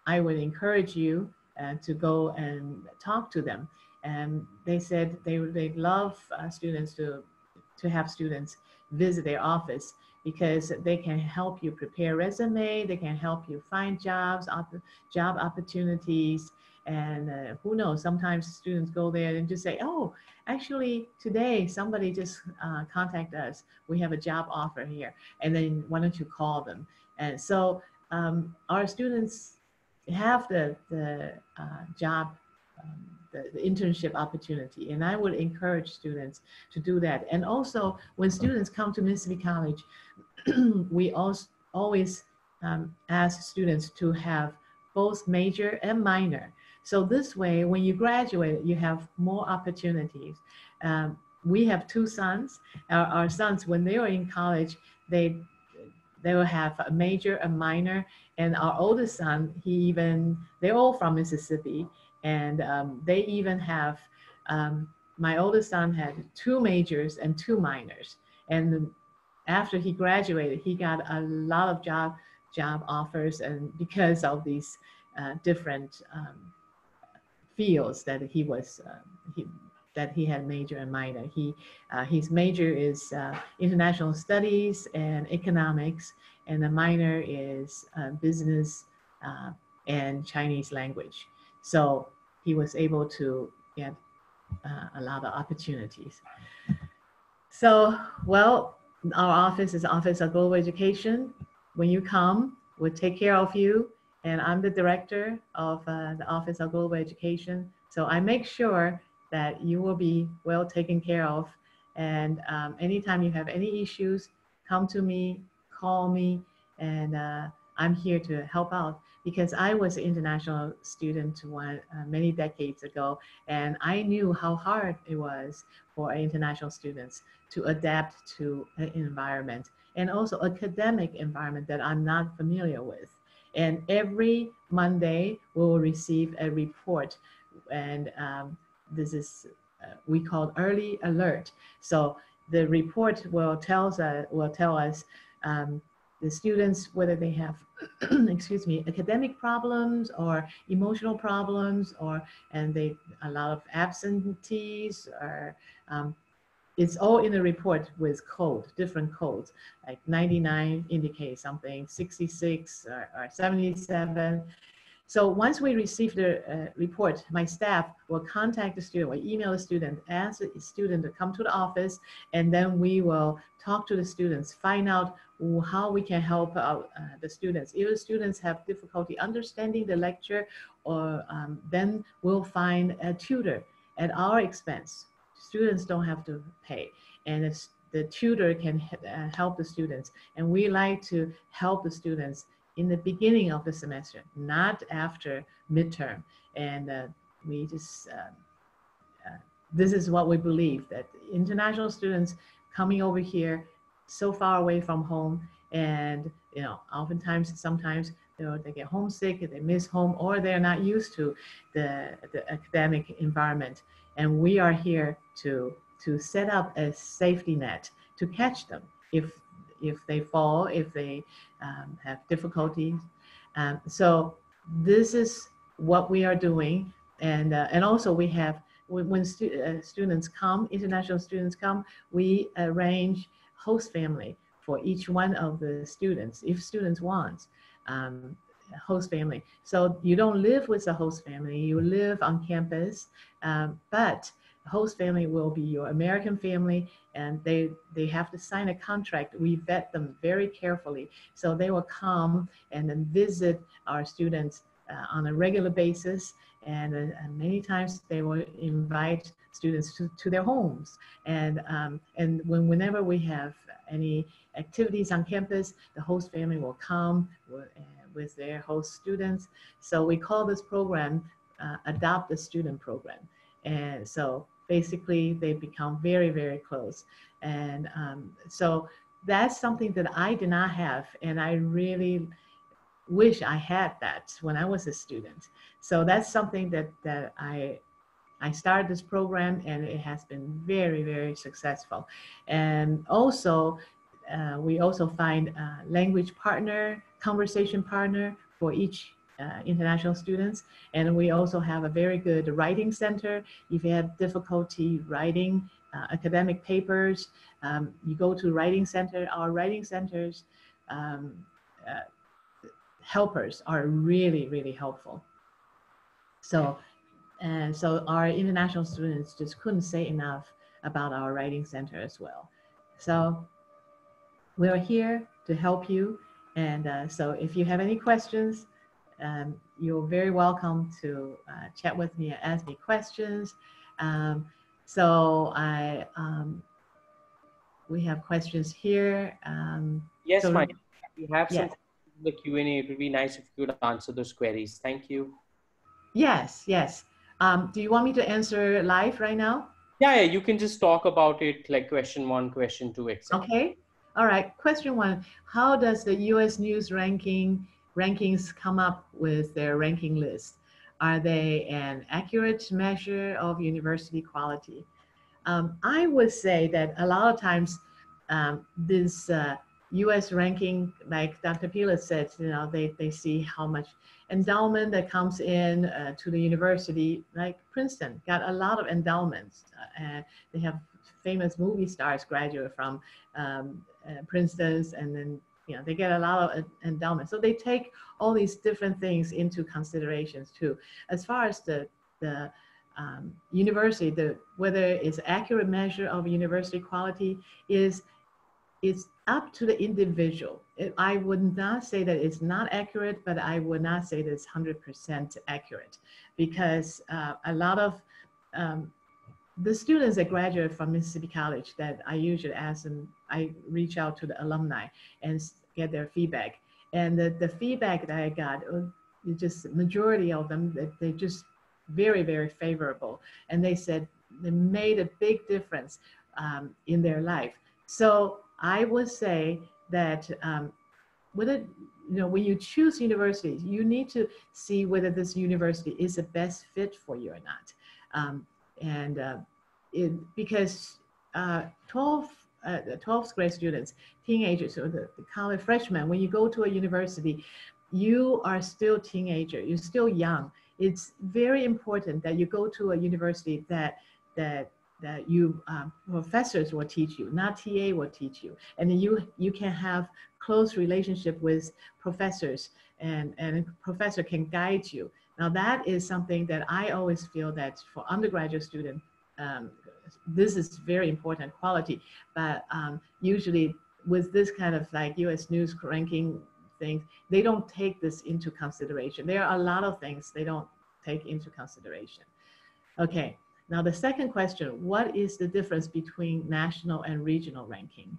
i would encourage you uh, to go and talk to them. And they said they they love uh, students to to have students visit their office because they can help you prepare resume, they can help you find jobs, op- job opportunities, and uh, who knows? Sometimes students go there and just say, "Oh, actually today somebody just uh, contact us. We have a job offer here, and then why don't you call them?" And so um, our students have the the uh, job. Um, the, the, internship opportunity. And I would encourage students to do that. And also, when students come to Mississippi College, <clears throat> we also always um, ask students to have both major and minor. So this way, when you graduate, you have more opportunities. Um, we have two sons. Our, our sons, when they were in college, they they will have a major, a minor, and our oldest son, he even, they're all from Mississippi, and um, they even have, um, my oldest son had two majors and two minors. And after he graduated, he got a lot of job job offers, and because of these uh, different um, fields that he was uh, he, that he had major and minor. He uh, his major is uh, international studies and economics, and the minor is uh, business uh, and Chinese language. So he was able to get uh, a lot of opportunities. So, well, our office is Office of Global Education. When you come, we'll take care of you. And I'm the director of uh, the Office of Global Education. So I make sure that you will be well taken care of. And um, anytime you have any issues, come to me, call me, and uh, I'm here to help out because I was an international student one, uh, many decades ago, and I knew how hard it was for international students to adapt to an environment and also academic environment that I'm not familiar with. And every Monday, we will receive a report, and um, this is uh, we call early alert. So the report will tells uh, will tell us um, the students whether they have <clears throat> excuse me academic problems or emotional problems or and they a lot of absentees or um, it's all in the report with code different codes like 99 indicates something 66 or, or 77 so once we receive the uh, report, my staff will contact the student, or email the student, ask the student to come to the office, and then we will talk to the students, find out how we can help out uh, the students. If the students have difficulty understanding the lecture, or um, then we'll find a tutor at our expense. Students don't have to pay, and the tutor can uh, help the students. And we like to help the students in the beginning of the semester, not after midterm. And uh, we just, uh, uh, this is what we believe that international students coming over here so far away from home and, you know, oftentimes, sometimes you know, they get homesick, they miss home, or they're not used to the, the academic environment. And we are here to, to set up a safety net to catch them if if they fall, if they um, have difficulties. Um, so this is what we are doing. And, uh, and also we have, when, when stu uh, students come, international students come, we arrange host family for each one of the students, if students want. Um, host family. So you don't live with the host family, you live on campus, um, but host family will be your American family and they, they have to sign a contract. We vet them very carefully. So they will come and then visit our students uh, on a regular basis. And, uh, and, many times they will invite students to, to their homes. And, um, and when, whenever we have any activities on campus, the host family will come with, uh, with their host students. So we call this program uh, Adopt a Student Program. And so basically they become very, very close. And um, so that's something that I did not have. And I really wish I had that when I was a student. So that's something that, that I, I started this program and it has been very, very successful. And also, uh, we also find a language partner, conversation partner for each uh, international students. And we also have a very good writing center. If you have difficulty writing uh, academic papers, um, you go to writing center. Our writing centers um, uh, helpers are really, really helpful. So, and so our international students just couldn't say enough about our writing center as well. So we're here to help you. And uh, so if you have any questions, um, you're very welcome to uh, chat with me and ask me questions. Um, so I, um, we have questions here. Um, yes, so, Mike. We have yes. some the Q&A. It would be nice if you could answer those queries. Thank you. Yes, yes. Um, do you want me to answer live right now? Yeah, yeah, you can just talk about it like question one, question two, etc. Okay. All right. Question one, how does the US News ranking rankings come up with their ranking list? Are they an accurate measure of university quality? Um, I would say that a lot of times um, this uh, U.S. ranking, like Dr. Pielitz said, you know, they, they see how much endowment that comes in uh, to the university. Like Princeton got a lot of endowments, uh, and they have famous movie stars graduate from um, uh, Princeton's, and then you know they get a lot of endowment. So they take all these different things into considerations too. As far as the the um, university, the whether it's accurate measure of university quality is it's up to the individual. It, I would not say that it's not accurate, but I would not say that it's 100% accurate because uh, a lot of um, the students that graduate from Mississippi College that I usually ask them, I reach out to the alumni and get their feedback. And the, the feedback that I got, uh, just majority of them, they just very, very favorable. And they said they made a big difference um, in their life. So I would say that um, whether, you know, when you choose universities, you need to see whether this university is the best fit for you or not. Um, and uh, it, because uh, 12, uh, 12th grade students, teenagers, or the, the college freshmen, when you go to a university, you are still teenager, you're still young. It's very important that you go to a university that, that that you um, professors will teach you, not TA will teach you, and you you can have close relationship with professors, and and professor can guide you. Now that is something that I always feel that for undergraduate student, um, this is very important quality, but um, usually with this kind of like U.S. News ranking things, they don't take this into consideration. There are a lot of things they don't take into consideration. Okay. Now, the second question, what is the difference between national and regional ranking?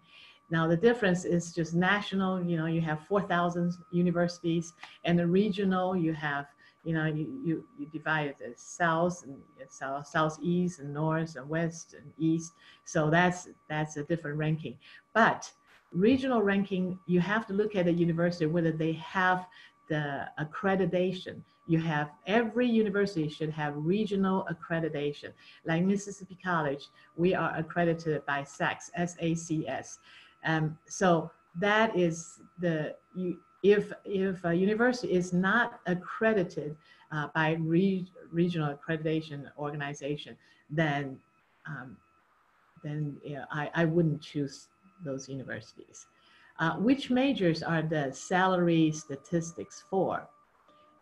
Now, the difference is just national, you know, you have 4,000 universities, and the regional, you have, you know, you, you, you divide it as south and south, southeast and north and west and east. So that's, that's a different ranking. But regional ranking, you have to look at the university, whether they have the accreditation you have every university should have regional accreditation. Like Mississippi College, we are accredited by SACS, S-A-C-S. Um, so that is the, you, if, if a university is not accredited uh, by re, regional accreditation organization, then, um, then I, I wouldn't choose those universities. Uh, which majors are the salary statistics for?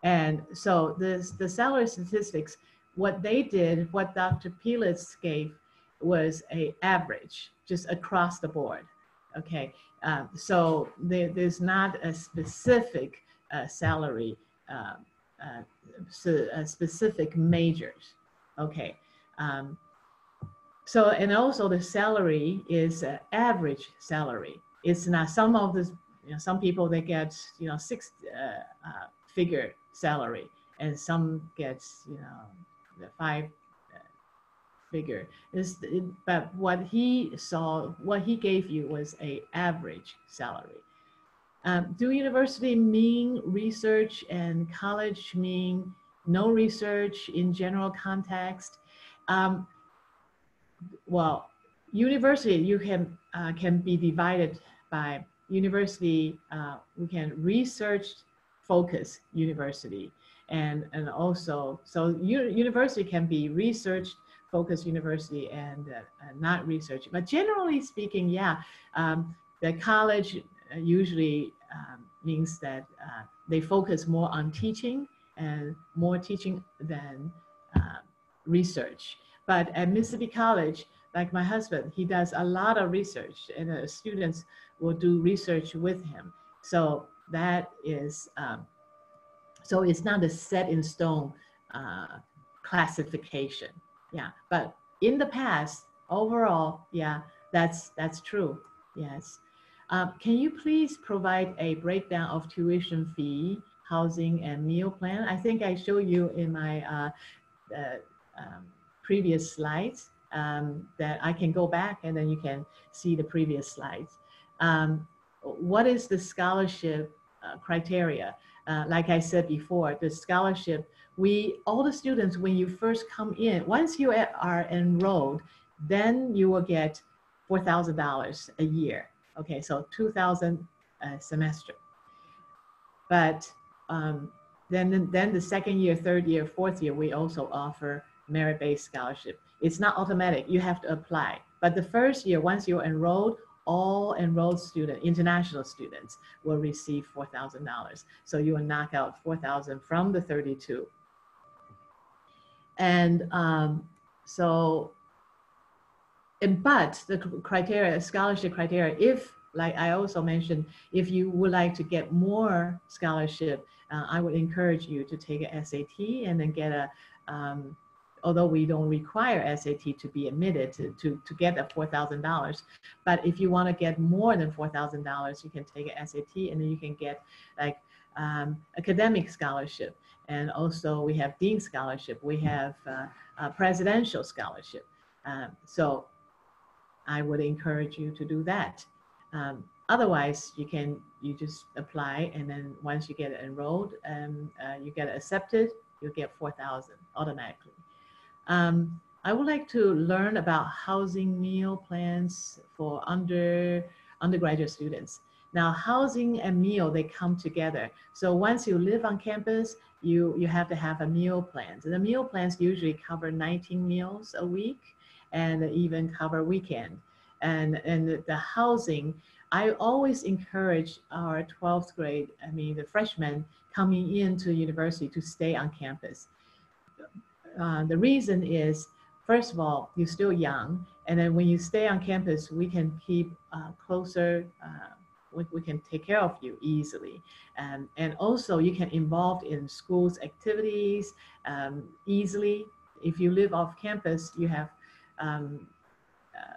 And so this, the salary statistics, what they did, what Dr. Pielitz gave was a average, just across the board. Okay, uh, so there, there's not a specific uh, salary, uh, uh so, uh, specific majors. Okay, um, so and also the salary is average salary. It's not some of the, you know, some people they get you know six uh, figure salary, and some gets you know the five uh, figure. Is but what he saw, what he gave you was a average salary. Um, do university mean research and college mean no research in general context? Um, well, university you can uh, can be divided by university. Uh, we can research focus university. And, and also, so university can be research focused university and uh, uh, not research. But generally speaking, yeah, um, the college uh, usually um, means that uh, they focus more on teaching and more teaching than research. But at Mississippi College, like my husband, he does a lot of research and uh, students will do research with him. So that is, um, so it's not a set in stone uh, classification. Yeah, but in the past, overall, yeah, that's, that's true, yes. Um, can you please provide a breakdown of tuition fee, housing, and meal plan? I think I showed you in my uh, uh, um, previous slides um, that I can go back and then you can see the previous slides. Um, what is the scholarship uh, criteria. Uh, like I said before, the scholarship, we, all the students, when you first come in, once you are enrolled, then you will get $4,000 a year. Okay, so 2,000 a semester. But um, then, then the second year, third year, fourth year, we also offer merit-based scholarship. It's not automatic, you have to apply. But the first year, once you're enrolled, all enrolled students, international students will receive $4,000. So you will knock out 4,000 from the 32. And um, so, and, but the criteria, scholarship criteria, if, like I also mentioned, if you would like to get more scholarship, uh, I would encourage you to take a SAT and then get a, um, although we don't require SAT to be admitted to, to, to get a $4,000. But if you want to get more than $4,000, you can take a SAT and then you can get like um, academic scholarship. And also we have Dean Scholarship, we have uh, a presidential scholarship. Um, so I would encourage you to do that. Um, otherwise, you can, you just apply and then once you get enrolled and uh, you get accepted, you get 4,000 automatically. Um, I would like to learn about housing meal plans for under undergraduate students. Now, housing and meal, they come together. So once you live on campus, you, you have to have a meal plan. So the meal plans usually cover 19 meals a week and even cover weekend. And, and the housing, I always encourage our 12th grade, I mean, the freshmen coming into university to stay on campus. Uh, the reason is, first of all, you're still young. And then when you stay on campus, we can keep uh, closer uh, we, we can take care of you easily. Um, and also you can involve in schools activities um, easily. If you live off campus, you have, um, uh,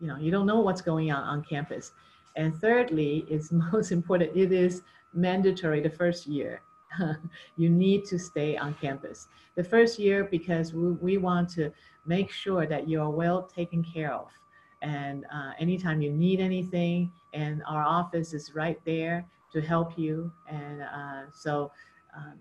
you know, you don't know what's going on on campus. And thirdly, it's <laughs> most important, it is mandatory the first year. <laughs> you need to stay on campus. The first year because we, we want to make sure that you are well taken care of. And uh, anytime you need anything, and our office is right there to help you. And uh, so, um,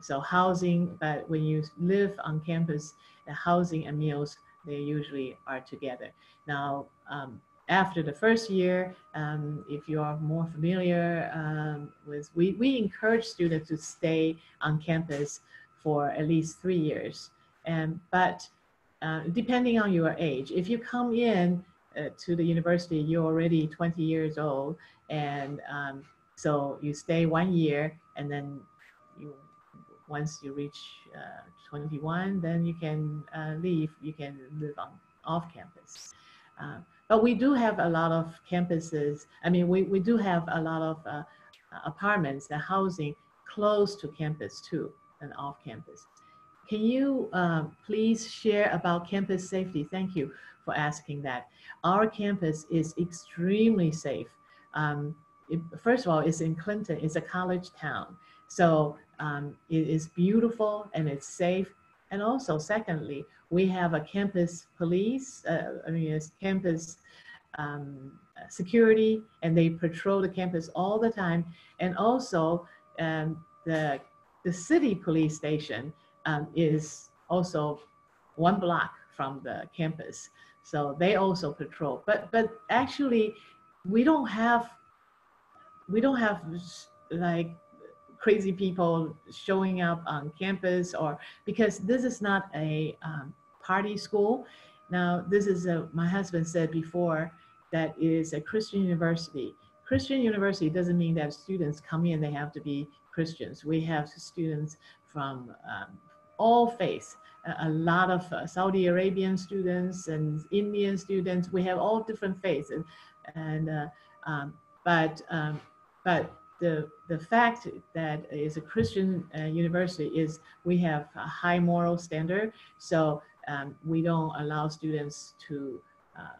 so housing, but when you live on campus, the housing and meals, they usually are together. Now, um, after the first year, um, if you are more familiar um, with, we, we encourage students to stay on campus for at least three years. And, but uh, depending on your age, if you come in uh, to the university, you're already 20 years old. And um, so you stay one year and then you, once you reach uh, 21, then you can uh, leave, you can live on off campus. But we do have a lot of campuses. I mean, we, we do have a lot of uh, apartments and housing close to campus too and off campus. Can you uh, please share about campus safety? Thank you for asking that. Our campus is extremely safe. Um, it, first of all, it's in Clinton, it's a college town. So um, it is beautiful and it's safe. And also, secondly, we have a campus police, uh, I mean, it's campus um, security, and they patrol the campus all the time. And also, um, the, the city police station um, is also one block from the campus. So they also patrol. But but actually, we don't have we don't have like crazy people showing up on campus or because this is not a um, party school. Now this is a my husband said before that is a Christian university. Christian university doesn't mean that students come in they have to be Christians. We have students from um, all faiths a lot of uh, Saudi Arabian students and Indian students. We have all different faiths, and, and uh, um, but um, but the the fact that it's a Christian uh, university is we have a high moral standard, so um, we don't allow students to uh,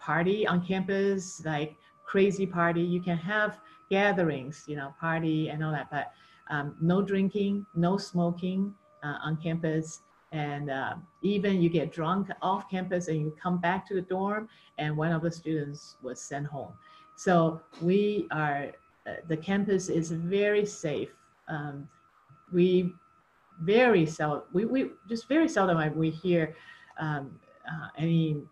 party on campus like crazy party. You can have gatherings, you know, party and all that, but um, no drinking, no smoking uh, on campus. And uh, even you get drunk off campus and you come back to the dorm and one of the students was sent home. So we are the campus is very safe um, we very seldom we, we just very seldom we hear um, uh, any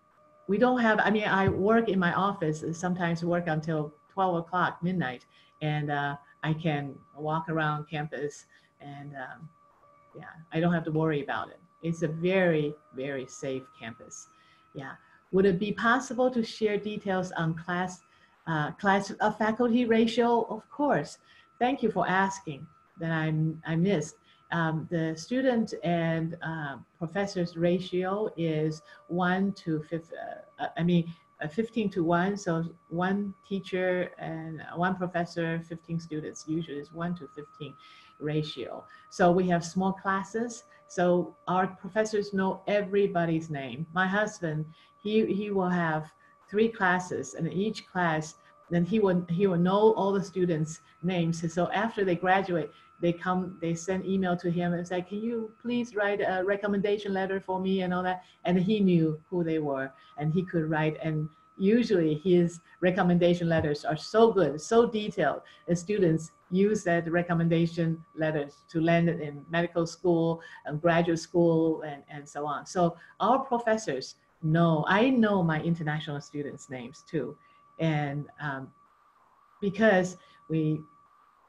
we don't have, I mean, I work in my office, sometimes work until 12 o'clock, midnight, and uh, I can walk around campus and um, yeah, I don't have to worry about it. It's a very, very safe campus. Yeah. Would it be possible to share details on class, uh, class uh, faculty ratio? Of course. Thank you for asking that I, I missed. Um, the student and uh, professors ratio is one to fifth, uh, uh, I mean, uh, 15 to one. So one teacher and one professor, 15 students, usually is one to 15 ratio. So we have small classes. So our professors know everybody's name. My husband, he, he will have three classes and in each class, then he will, he will know all the students' names. So after they graduate, they come, they send email to him and say, can you please write a recommendation letter for me and all that? And he knew who they were and he could write and usually his recommendation letters are so good, so detailed, and students use that recommendation letters to land in medical school and graduate school and, and so on. So our professors know, I know my international students' names too. And um, because we,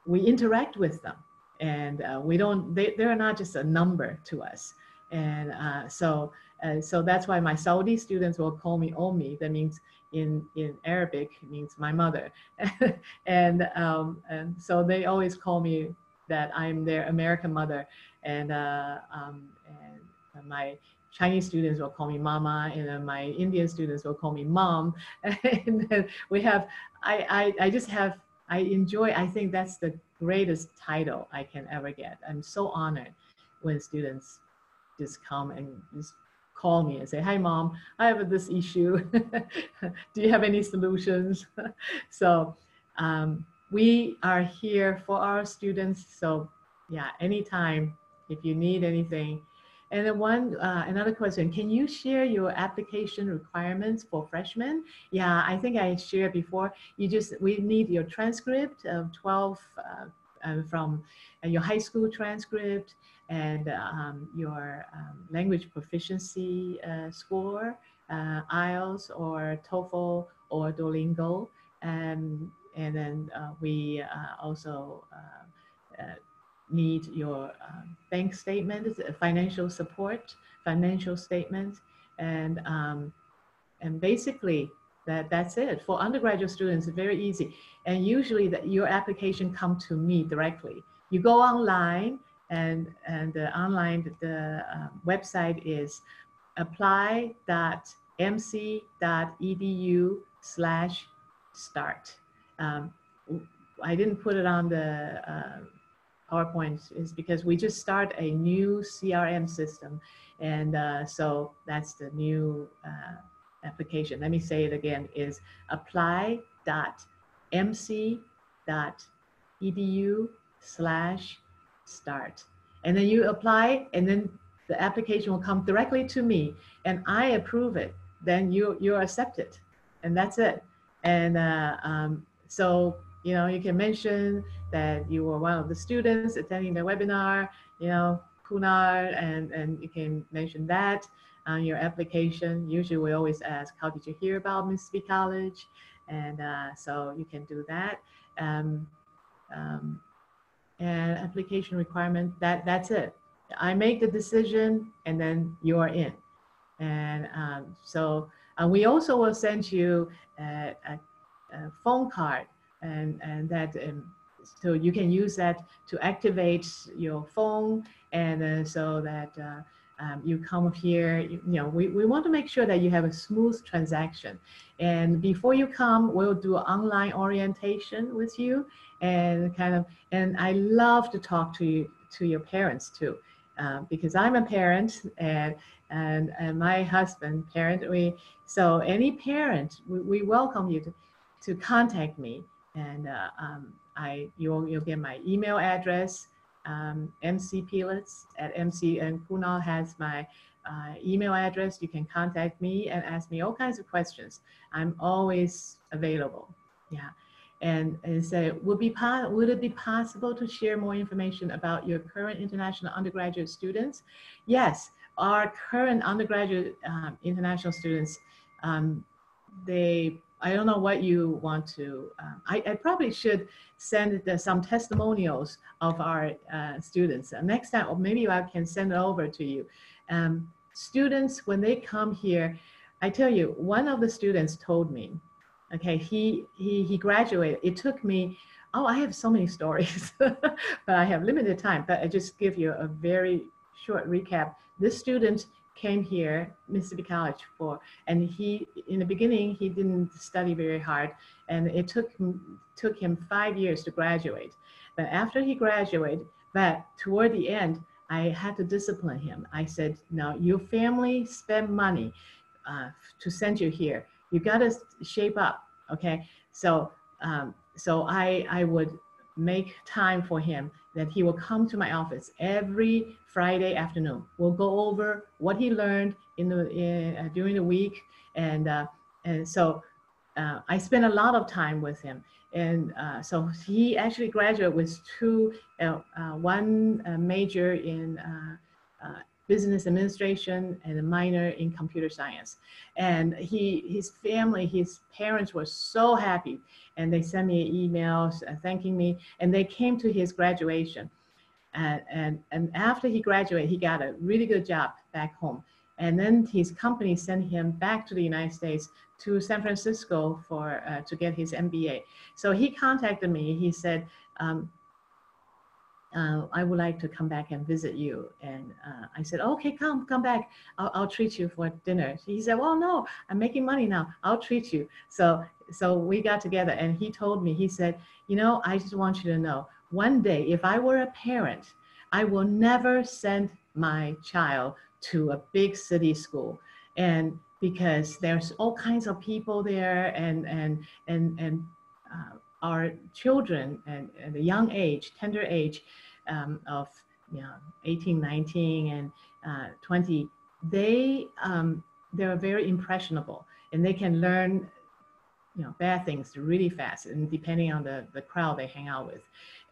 we interact with them and uh, we don't, they, they're not just a number to us. And uh, so, uh, so that's why my Saudi students will call me Omi. That means in, in Arabic means my mother. <laughs> and, um, and so they always call me that I'm their American mother. And, uh, um, and my Chinese students will call me mama and then my Indian students will call me mom. <laughs> and then we have, I, I, I just have, I enjoy, I think that's the greatest title I can ever get. I'm so honored when students just come and just call me and say, hi mom, I have this issue. <laughs> Do you have any solutions? <laughs> so um, we are here for our students. So yeah, anytime if you need anything. And then one, uh, another question, can you share your application requirements for freshmen? Yeah, I think I shared before. You just, we need your transcript of 12 uh, uh, from your high school transcript and um, your um, language proficiency uh, score, uh, IELTS or TOEFL or Duolingo. And, and then uh, we uh, also uh, need your bank statements, financial support, financial statements, and, um, and basically that, that's it. For undergraduate students, very easy. And usually that your application come to me directly. You go online and, and the online, the uh, website is apply.mc.edu slash start. Um, I didn't put it on the uh, PowerPoint is because we just start a new CRM system. And uh, so that's the new uh, application. Let me say it again is apply.mc.edu slash start. And then you apply and then the application will come directly to me and I approve it. Then you, you're accepted and that's it. And uh, um, so, you know, you can mention that you were one of the students attending the webinar, you know, Kunal, and, and you can mention that on your application. Usually we always ask, how did you hear about Mississippi College? And uh, so you can do that. Um, um, and application requirement, that, that's it. I make the decision and then you're in. And um, so uh, we also will send you a, a, a phone card and, and that um, so you can use that to activate your phone and uh, so that uh, um, you come here, you, you, know, we, we want to make sure that you have a smooth transaction. And before you come, we'll do online orientation with you and kind of, and I love to talk to you, to your parents too, uh, because I'm a parent and, and, and my husband parent, we, so any parent, we, we welcome you to, to contact me and uh, um, I, you'll, you'll get my email address um, at MC, and Kunal has my uh, email address. You can contact me and ask me all kinds of questions. I'm always available. Yeah. And, and say, would, be would it be possible to share more information about your current international undergraduate students? Yes, our current undergraduate um, international students, um, they, I don't know what you want to, um, I, I probably should send the, some testimonials of our uh, students. Uh, next time, or maybe I can send it over to you. Um, students, when they come here, I tell you, one of the students told me, okay, he, he, he graduated. It took me, oh, I have so many stories, <laughs> but I have limited time, but I just give you a very short recap. This student came here, Mississippi College for, and he, in the beginning, he didn't study very hard and it took, him- took him five years to graduate. But after he graduated, but toward the end, I had to discipline him. I said, now your family spent money uh, to send you here. You gotta shape up, okay? So, um, so I, I would make time for him that he will come to my office every Friday afternoon. We'll go over what he learned in the in, uh, during the week, and uh, and so uh, I spent a lot of time with him. And uh, so he actually graduated with two, uh, uh, one major in business administration and a minor in computer science. And he, his family, his parents were so happy, and they sent me emails uh, thanking me. And they came to his graduation, and and and after he graduated, he got a really good job back home. And then his company sent him back to the United States to San Francisco for uh, to get his MBA. So he contacted me. He said, um, uh, "I would like to come back and visit you." And uh, I said, "Okay, come, come back. I'll, I'll treat you for dinner." He said, "Well, no, I'm making money now. I'll treat you." So so we got together, and he told me. He said, "You know, I just want you to know. One day, if I were a parent, I will never send my child to a big city school." And because there's all kinds of people there and and and and uh, our children and at a young age tender age um, of you know 18 19 and uh, 20 they um, they're very impressionable and they can learn you know bad things really fast and depending on the the crowd they hang out with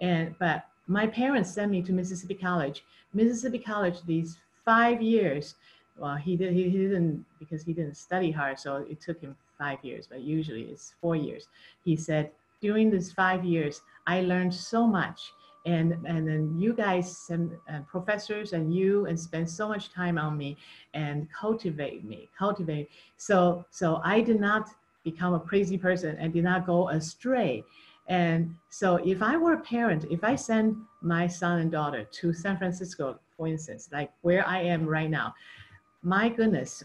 and but my parents sent me to mississippi college mississippi college these five years well, he did. He, he didn't because he didn't study hard, so it took him five years. But usually it's four years. He said during these five years, I learned so much, and and then you guys and uh, professors and you and spend so much time on me and cultivate me, cultivate. So so I did not become a crazy person and did not go astray. And so if I were a parent, if I send my son and daughter to San Francisco, for instance, like where I am right now, my goodness,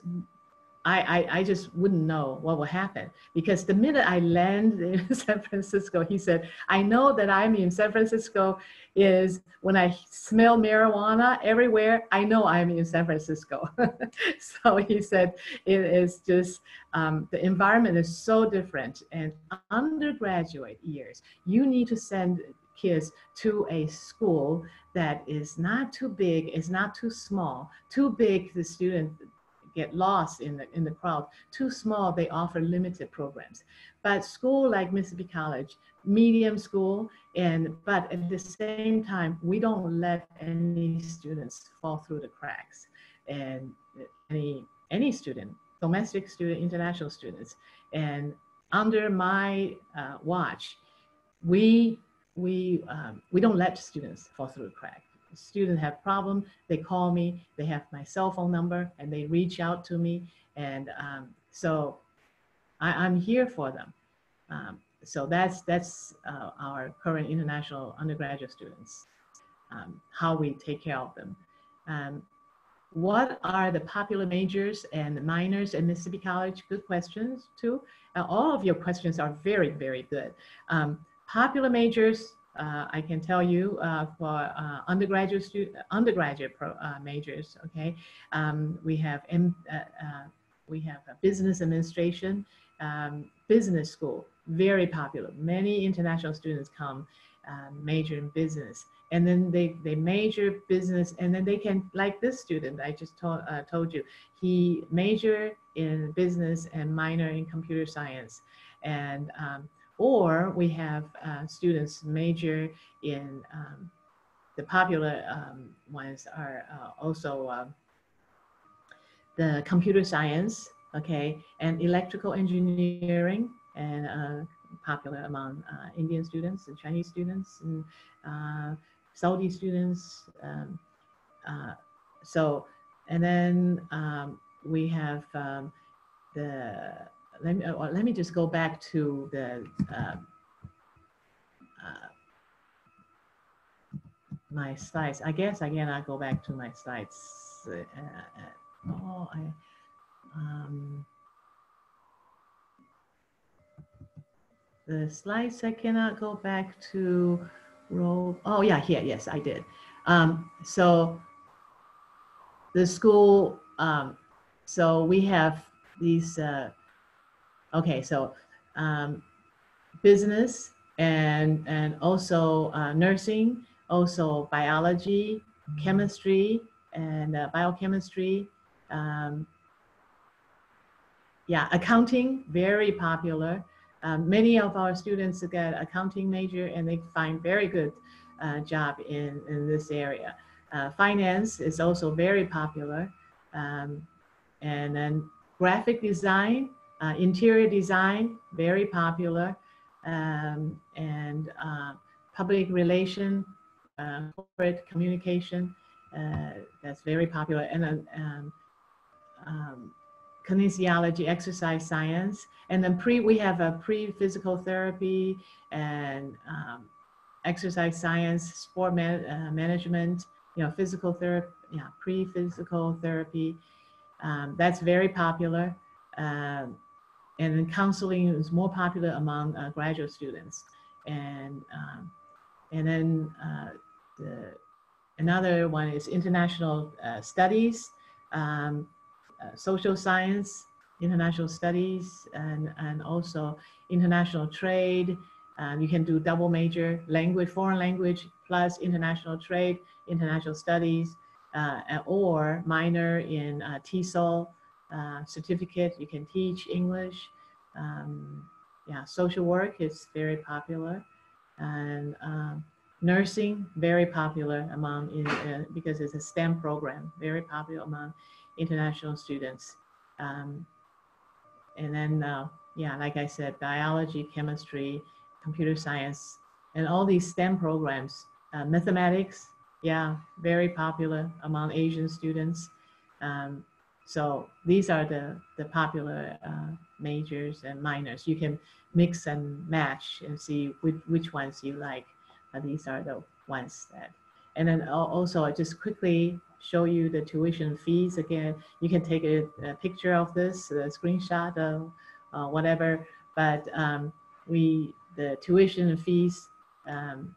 I, I, I, just wouldn't know what will happen because the minute I land in <laughs> San Francisco, he said, I know that I'm in San Francisco is when I smell marijuana everywhere, I know I'm in San Francisco. <laughs> so he said, it is just, um, the environment is so different. And undergraduate years, you need to send kids to a school that is not too big, is not too small. Too big, the student get lost in the, in the crowd. Too small, they offer limited programs. But school like Mississippi College, medium school, and but at the same time, we don't let any students fall through the cracks. And any any student, domestic student, international students. And under my uh, watch, we we um, we don't let students fall through the crack. Students have problem, they call me, they have my cell phone number, and they reach out to me, and um, so I, am here for them. Um, so that's that's uh, our current international undergraduate students, um, how we take care of them. Um, what are the popular majors and minors at Mississippi College? Good questions too. Uh, all of your questions are very, very good. Um, Popular majors, uh, I can tell you uh, for uh, undergraduate student, undergraduate pro, uh, majors. Okay, um, we have M, uh, uh, we have a business administration, um, business school, very popular. Many international students come um, major in business, and then they they major business, and then they can like this student I just told told you, he major in business and minor in computer science, and um, or we have uh, students major in um, the popular um, ones are uh, also uh, the computer science okay, and electrical engineering, and uh, popular among uh, Indian students and Chinese students and uh, Saudi students. Um, so, and then um, we have um, the, let me, uh, let me just go back to the, um, uh, my slides. I guess again, I go back to my slides. Uh, uh, oh, I, um, the slides, I cannot go back to roll. Oh yeah, here, yes, I did. Um, so the school, um, so we have these, uh, okay, so um, business and, and also uh, nursing, also biology, chemistry, and uh, biochemistry. Um, yeah, accounting, very popular. Um, many of our students get accounting major and they find very good uh, job in, in this area. Uh, finance is also very popular. Um, and then graphic design, uh, interior design, very popular. Um, and uh, public relation, uh, corporate communication, uh, that's very popular. And then um, um, kinesiology, exercise science, and then pre we have a pre-physical therapy and um, exercise science, sport man, uh, management, you know, physical therapy, yeah, pre-physical therapy. Um, that's very popular. Um, and then counseling is more popular among uh, graduate students. And, um, and then uh, the, another one is international uh, studies, um, uh, social science, international studies, and, and also international trade. Um, you can do double major language, foreign language plus international trade, international studies, uh, or minor in uh, TESOL uh, certificate. You can teach English. Um, yeah, social work is very popular. And um, nursing, very popular among, in, uh, because it's a STEM program, very popular among international students. Um, and then, uh, yeah, like I said, biology, chemistry, computer science, and all these STEM programs, uh, mathematics, yeah, very popular among Asian students. Um, so these are the, the popular uh, majors and minors. You can mix and match and see which, which ones you like. These are the ones that, and then also I just quickly show you the tuition fees again. You can take a, a picture of this, a screenshot of uh, whatever, but um, we, the tuition fees, um,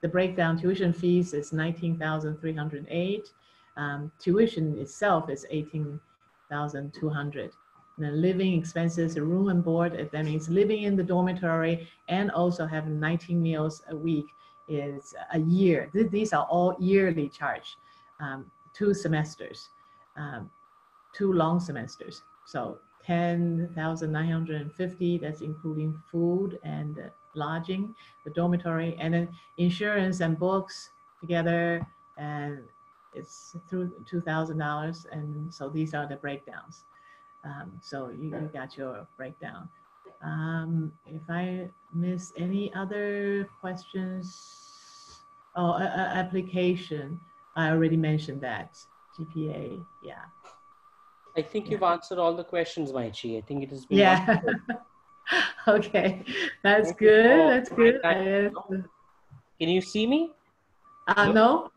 the breakdown tuition fees is 19,308. Um, tuition itself is 18,200. The living expenses, room and board, that means living in the dormitory and also having 19 meals a week is a year. These are all yearly charge, um, two semesters, um, two long semesters. So 10,950, that's including food and lodging, the dormitory, and then insurance and books together, and it's through $2,000. And so these are the breakdowns. Um, so you, you, got your breakdown. Um, if I miss any other questions, oh, a, a application, I already mentioned that, GPA, yeah. I think yeah. you've answered all the questions, Maichi. I think it has been. Yeah. <laughs> okay, that's Thank good. That's good. Can you see me? Uh, no.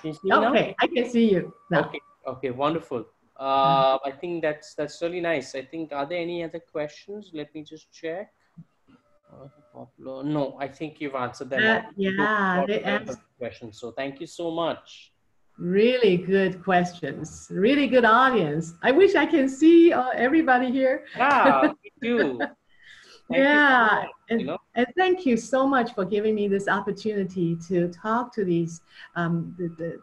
Can you see okay, now? I can see you. Now. Okay. Okay. Wonderful. Uh, I think that's that's really nice. I think are there any other questions? Let me just check. No, I think you've answered them. Uh, yeah, they asked questions. So thank you so much. Really good questions. Really good audience. I wish I can see uh, everybody here. Yeah, <laughs> me too. yeah, so much, and, you know? and thank you so much for giving me this opportunity to talk to these um, the, the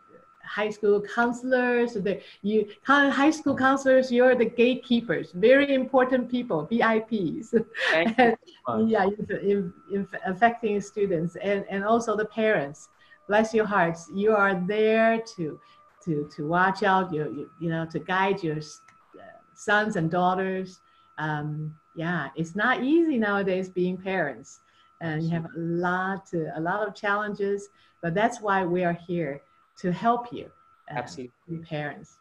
high school counselors. The you high school counselors, you're the gatekeepers. Very important people, VIPs. Thank <laughs> and, yeah, in, in, affecting students and and also the parents bless your hearts. You are there to to to watch out, you you, you know, to guide your uh, sons and daughters. Um, yeah, it's not easy nowadays being parents, and you have a lot to, a lot of challenges. But that's why we are here to help you, uh, Absolutely. be parents.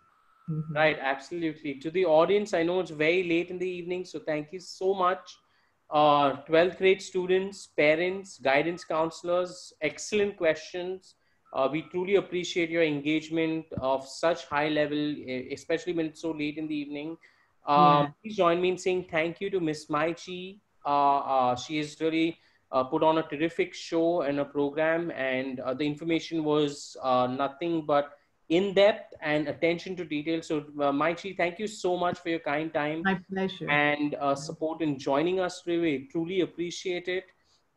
Mhm. Right, absolutely. To the audience, I know it's very late in the evening, so thank you so much. Uh, 12th grade students, parents, guidance counselors, excellent questions. Uh, we truly appreciate your engagement of such high level, especially when it's so late in the evening. Um, Yeah. Please join me in saying thank you to Miss Mai Chi. Uh, uh, she has really uh, put on a terrific show and a program, and uh, the information was uh, nothing but in depth and attention to detail. So, uh, Maichi, thank you so much for your kind time My pleasure. and uh, support in joining us today. We truly appreciate it.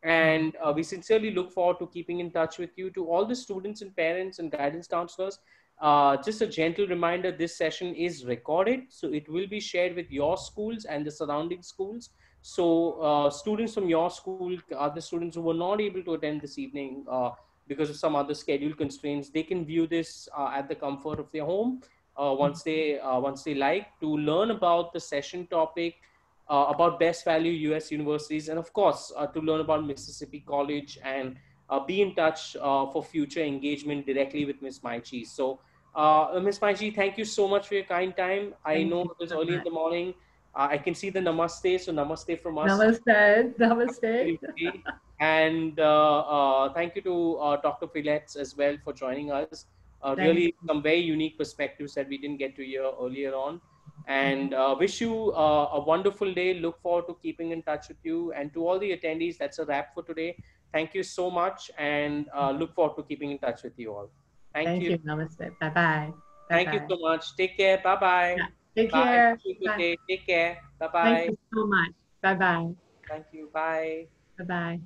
And uh, we sincerely look forward to keeping in touch with you. To all the students and parents and guidance counselors, uh, just a gentle reminder this session is recorded. So it will be shared with your schools and the surrounding schools. So uh, students from your school, other students who were not able to attend this evening uh, because of some other schedule constraints, they can view this uh, at the comfort of their home uh, once they uh, once they like to learn about the session topic about best value US universities and of course to learn about Mississippi College and be in touch for future engagement directly with Ms. Maichi. So uh, Ms. Maichi, thank you so much for your kind time. I Thank know it was so early in the morning. Uh, I can see the namaste, so namaste from us. Namaste. Namaste. and uh, uh, thank you to uh, Dr. Pielitz as well for joining us. Uh, really, you. some very unique perspectives that we didn't get to hear earlier on. And uh, wish you uh, a wonderful day. Look forward to keeping in touch with you. And to all the attendees, that's a wrap for today. Thank you so much, and uh, look forward to keeping in touch with you all. Thank, Thank you. you. Namaste. Bye bye. Thank you so much. Take care. Bye bye. Yeah. Take Bye. care. Bye. Take care. Bye bye. Thank you so much. Bye bye. Thank you. Bye. Bye bye.